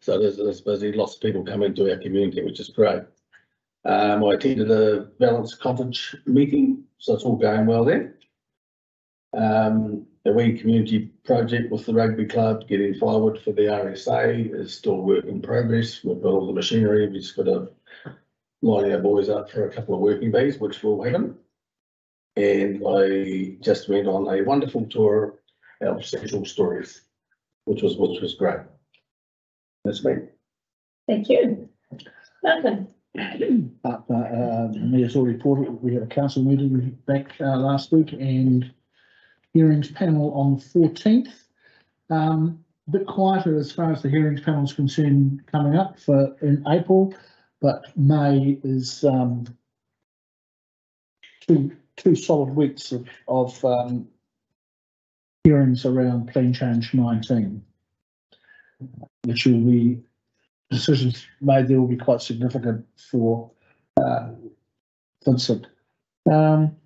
so there's, there's busy, lots of people come into our community, which is great. Um, I attended a Balance Cottage meeting, so it's all going well there. Um, the wee community project with the rugby club, getting firewood for the RSA is still work in progress. We've got all the machinery, we've just got to line our boys up for a couple of working days, which will happen. And I just went on a wonderful tour of Central Stories, which was, which was great. That's week. Thank you. Malcolm, But, uh, uh, the mayor's already reported, we had a council meeting back, uh, last week and hearings panel on the fourteenth. Um, a bit quieter as far as the hearings panel is concerned coming up for, in April, but May is, um, two, two solid weeks of, of, um, hearings around Plan Change nineteen, which will be decisions made there will be quite significant for, uh, Vincent. Um,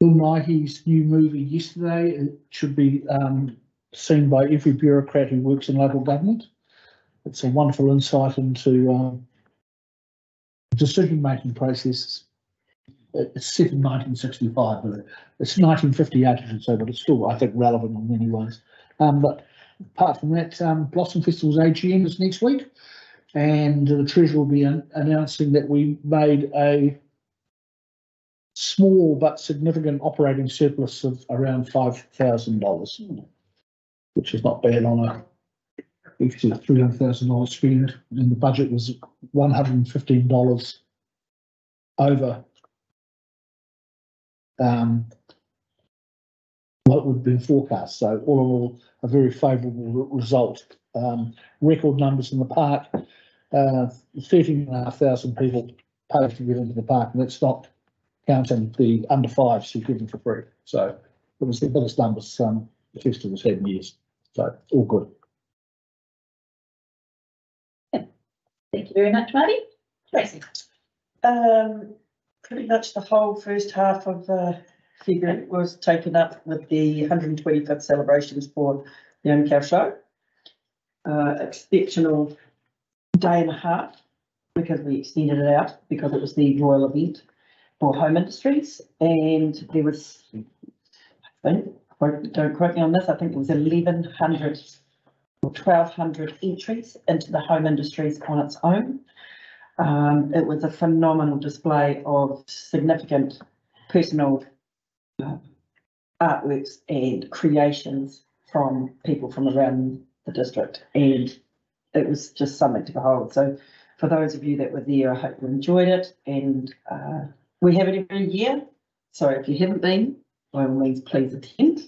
Bill Nighy's new movie yesterday, it should be, um, seen by every bureaucrat who works in local government. It's a wonderful insight into, um, decision-making processes. It's set in nineteen sixty-five, but it's nineteen fifty-eight, I should but it's still, I think, relevant in many ways. Um, but apart from that, um, Blossom Festival's AGM is next week. And the treasurer will be an- announcing that we made a small but significant operating surplus of around five thousand dollars. Which is not bad on a three hundred thousand dollars spend, and the budget was one hundred and fifteen dollars over um, what would have been forecast. So all in all, a very favourable result. Um, record numbers in the park, uh, thirteen and a half thousand people paid to get into the park, and that's not counting the under fives who get in for free. So it was the biggest numbers, um, the festival's had in years. So all good. thank you very much, Marty. Tracy, Um, pretty much the whole first half of, uh, February was taken up with the hundred and twenty-fifth celebrations for the Omakau Show. Uh, exceptional day and a half because we extended it out because it was the royal event for home industries and there was, I think, don't quote me on this, I think it was eleven hundred or twelve hundred entries into the home industries on its own. Um, it was a phenomenal display of significant personal uh, artworks and creations from people from around the district. And it was just something to behold. So for those of you that were there, I hope you enjoyed it. And uh, we have it every year. So if you haven't been, by all means, please attend.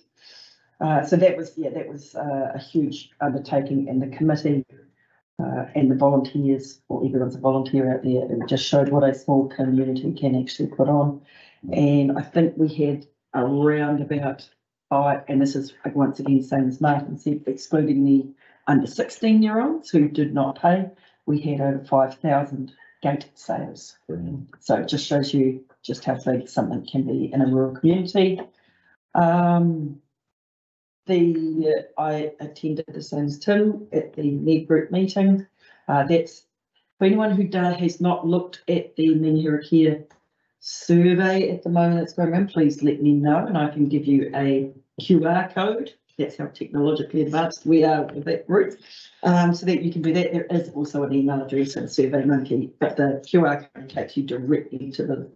Uh, so that was, yeah, that was uh, a huge undertaking and the committee uh, and the volunteers, or everyone's a volunteer out there, it just showed what a small community can actually put on. And I think we had around about five, and this is once again, same as Martin said, excluding the under sixteen year olds who did not pay, we had over five thousand gate sales. So it just shows you just how big something can be in a rural community. Um, the, uh, I attended the same as Tim at the lead group meeting. Uh, that's, for anyone who does, has not looked at the Manuherikia survey at the moment that's going on, please let me know and I can give you a QR code. That's how technologically advanced we are with that group. Um, so that you can do that. There is also an email address and Survey Monkey, but the QR code takes you directly to the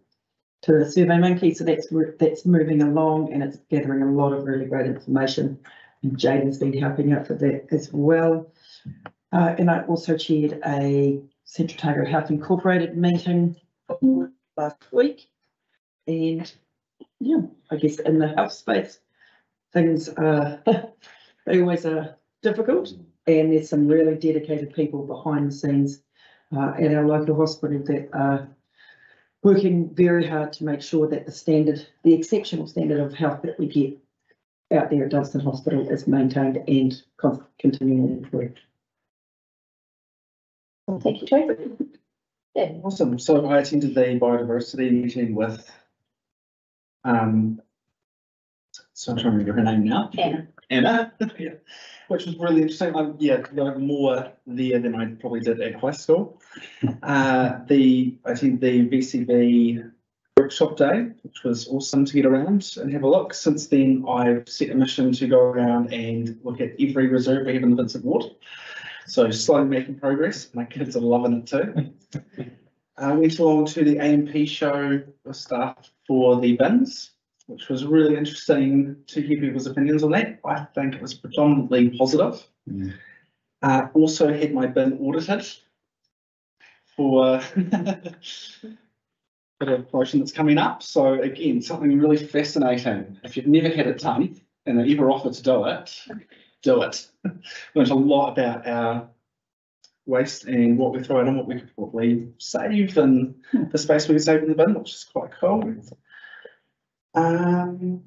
to the Survey Monkey. So that's that's moving along and it's gathering a lot of really great information. And Jaden's been helping out for that as well. Uh, and I also chaired a Central Otago Health Incorporated meeting last week. And yeah, I guess in the health space, things are, they always are difficult. And there's some really dedicated people behind the scenes uh, at our local hospital that are working very hard to make sure that the standard, the exceptional standard of health that we get out there at Dunstan Hospital is maintained and con- continuing to improve. thank you, Tracy. Yeah, Awesome. So I attended the biodiversity meeting with, um, so I'm trying to remember her name now. Anna. Anna, yeah, which was really interesting. I, yeah, learned more there than I probably did at high school. Uh, the, I think the VCB workshop day, which was awesome to get around and have a look. Since then, I've set a mission to go around and look at every reserve we have in the Vincent Ward. So slowly making progress. My kids are loving it too. I went along to the A&P show with staff for the bins, which was really interesting to hear people's opinions on that. I think it was predominantly positive. Mm. Uh, also had my bin audited for bit of promotion that's coming up. So again, something really fascinating. If you've never had it done and they ever offer to do it, do it. Learned a lot about our waste and what we throw in and what we could probably save and the space we could save in the bin, which is quite cool. Um,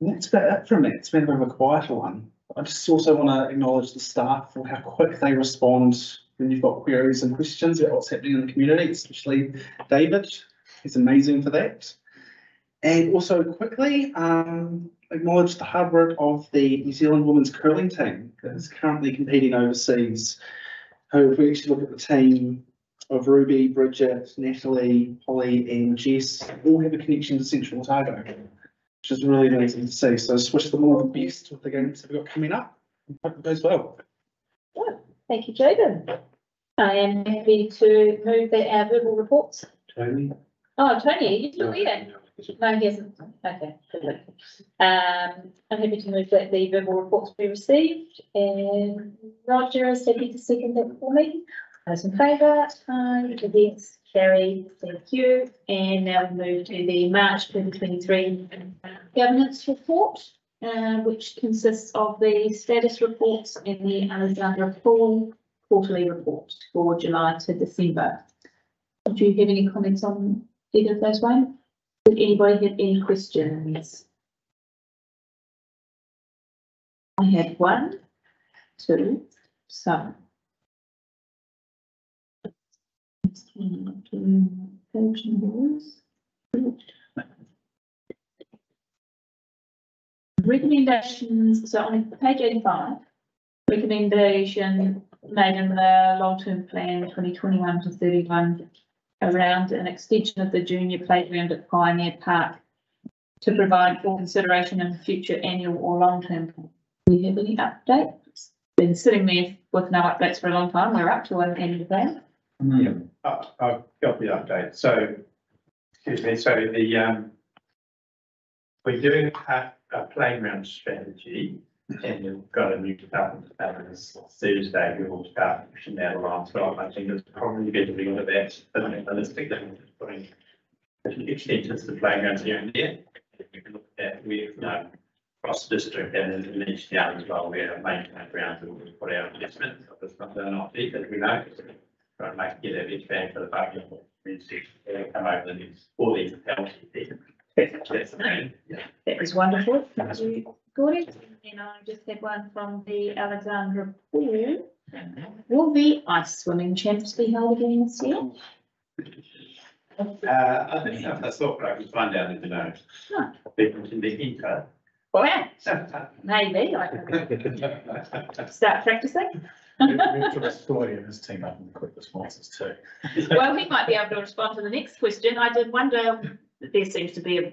that's about it from me. It's been a bit of a quieter one. I just also want to acknowledge the staff for how quick they respond when you've got queries and questions about what's happening in the community, especially David. He's amazing for that. And also quickly, um, acknowledge the hard work of the New Zealand women's curling team that is currently competing overseas. Who, if we actually look at the team of Ruby, Bridget, Natalie, Holly and Jess, all have a connection to Central Otago, which is really amazing to see. So just wish them all the best with the games that we've got coming up. Hope it goes well. Yeah, Thank you, Jayden. I am happy to move the, our verbal reports. Tony? Oh, Tony, are you still here? No, he hasn't. Okay, good. Um, I'm happy to move that the verbal reports be received and Roger is happy to second that for me. Those in favour, aye, against, carried, thank you. And now we move to the March twenty twenty-three governance report, uh, which consists of the status reports and the Alexandra Pool quarterly report for July to December. Do you have any comments on either of those, Wayne? Did anybody have any questions? I had one, two, some. Page numbers. Recommendations, so on page eighty-five, recommendation made in the long-term plan twenty twenty-one to thirty-one around an extension of the junior playground at Pioneer Park to provide for consideration in future annual or long-term. plan. Do have any updates? Been sitting there with no updates for a long time. We're up to an annual plan. Yeah, I- I've got the update, so, excuse me, so the, um, we're doing a, a playground strategy, and we've got a new development that is Thursday, we will start pushing that along, so I think it's probably better to be with that, than realistic than putting extensions to playgrounds here and there. We can look at, we, you know, cross district and in each town as well, we have main playgrounds, and we put our investment, so it's not, not deep, as we know, try and make, get a bit bang for the and we uh, come over the next, all these. That's the yeah. That was wonderful. Thank you, Gordon. And I just had one from the Alexandra Pool. Will the ice swimming champs be held again this year? Uh, I think that's thought, but I can find out if you know. Huh. People in the inter. Well, yeah, maybe I can start practicing. Story of his team up in quick responses too. Well, he might be able to respond to the next question. I did wonder, there seems to be a,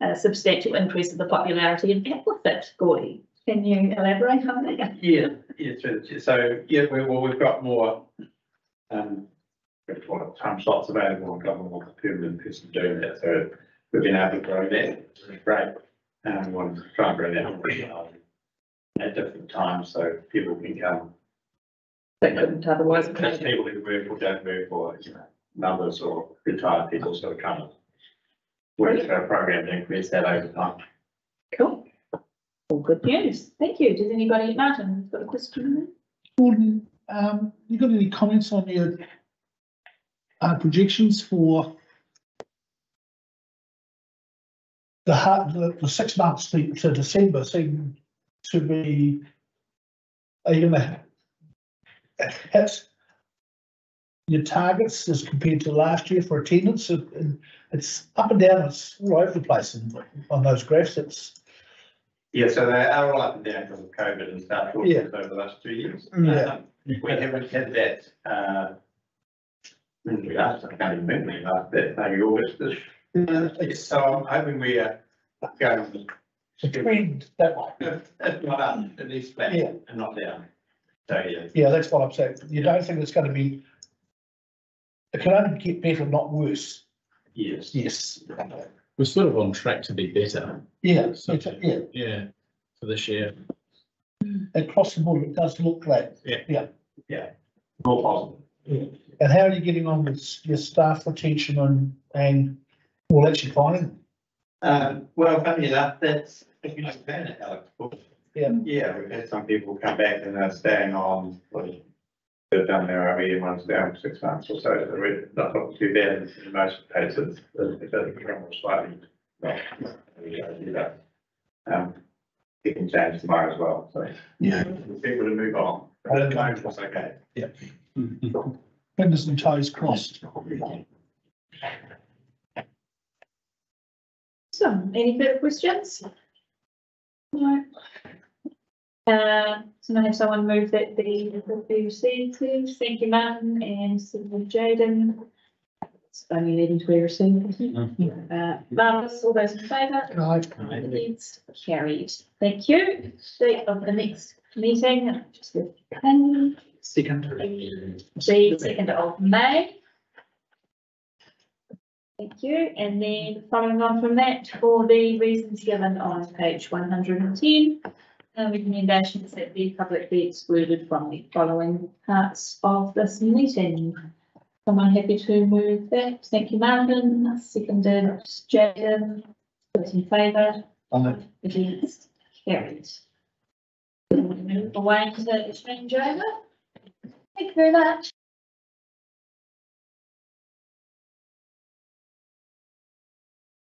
a substantial increase in the popularity of Aquafit, Gordy. Can you elaborate on that? Yeah, yeah, so, so, yeah, we, well, we've got more, um, we've got time slots available, we've got more permanent person doing that, so we've been able to grow that, which is great. And we want to try and grow that um, at different times, so people can come. That couldn't otherwise. There's people who work or don't work, or, you know, numbers or retired people sort of come. Work through our program to increase that over time. Cool. All good news. Thank you. Does anybody, Martin, got a question? Gordon, um, you got any comments on your uh, projections for the hard, the, the six months to, to December seem to be, are you gonna hit your targets as compared to last year for attendance? It- it- It's up and down, it's all over the place and on those graphs, it's, Yeah, so they are all up and down because of COVID and stuff Yeah. over the last two years. Yeah. Um, We haven't had that, uh, when we last, I can't even remember, like that, maybe August this. it's So I'm hoping we are going, a trend that way. not up, at least flat Yeah. and not down. So, yeah. Yeah, that's what I'm saying. You don't think it's gonna be, it can only get better, not worse. Yes. Yes. We're sort of on track to be better. Yeah, So, it's- yeah. Yeah, for this year. across the board, it does look that. More positive. And how are you getting on with your staff retention and, and, well, actually finding? Um, well, funny enough, that's, if you know, Banner, Alex. Yeah. Yeah, we've had some people come back and they're staying on, what, they've done their OE ones down for six months or so, so we're not looking too bad in most cases, it doesn't come slightly. well, we don't do that. Um, it can change tomorrow as well, so. Yeah. People to move on, but at the moment, it's okay. Fingers and toes crossed. So, any further questions? No. Uh, so I have someone move that the, that be received. Thank you, Martin and Sylvia Jaden. It's only needing to be received. isn't? Uh, Marcus, all those in favour? Right. Against, carried. Thank you. Date of the next meeting, just with pen, Second. the second of May. Thank you. And then following on from that, for the reasons given on page one hundred and ten, uh, recommendations that the public be excluded from the following parts of this meeting. Someone happy to move that? Thank you, Martin. Seconded, Jaden. Those in favour? Aye. Against, carried. Move away to the change over. Thank you very much.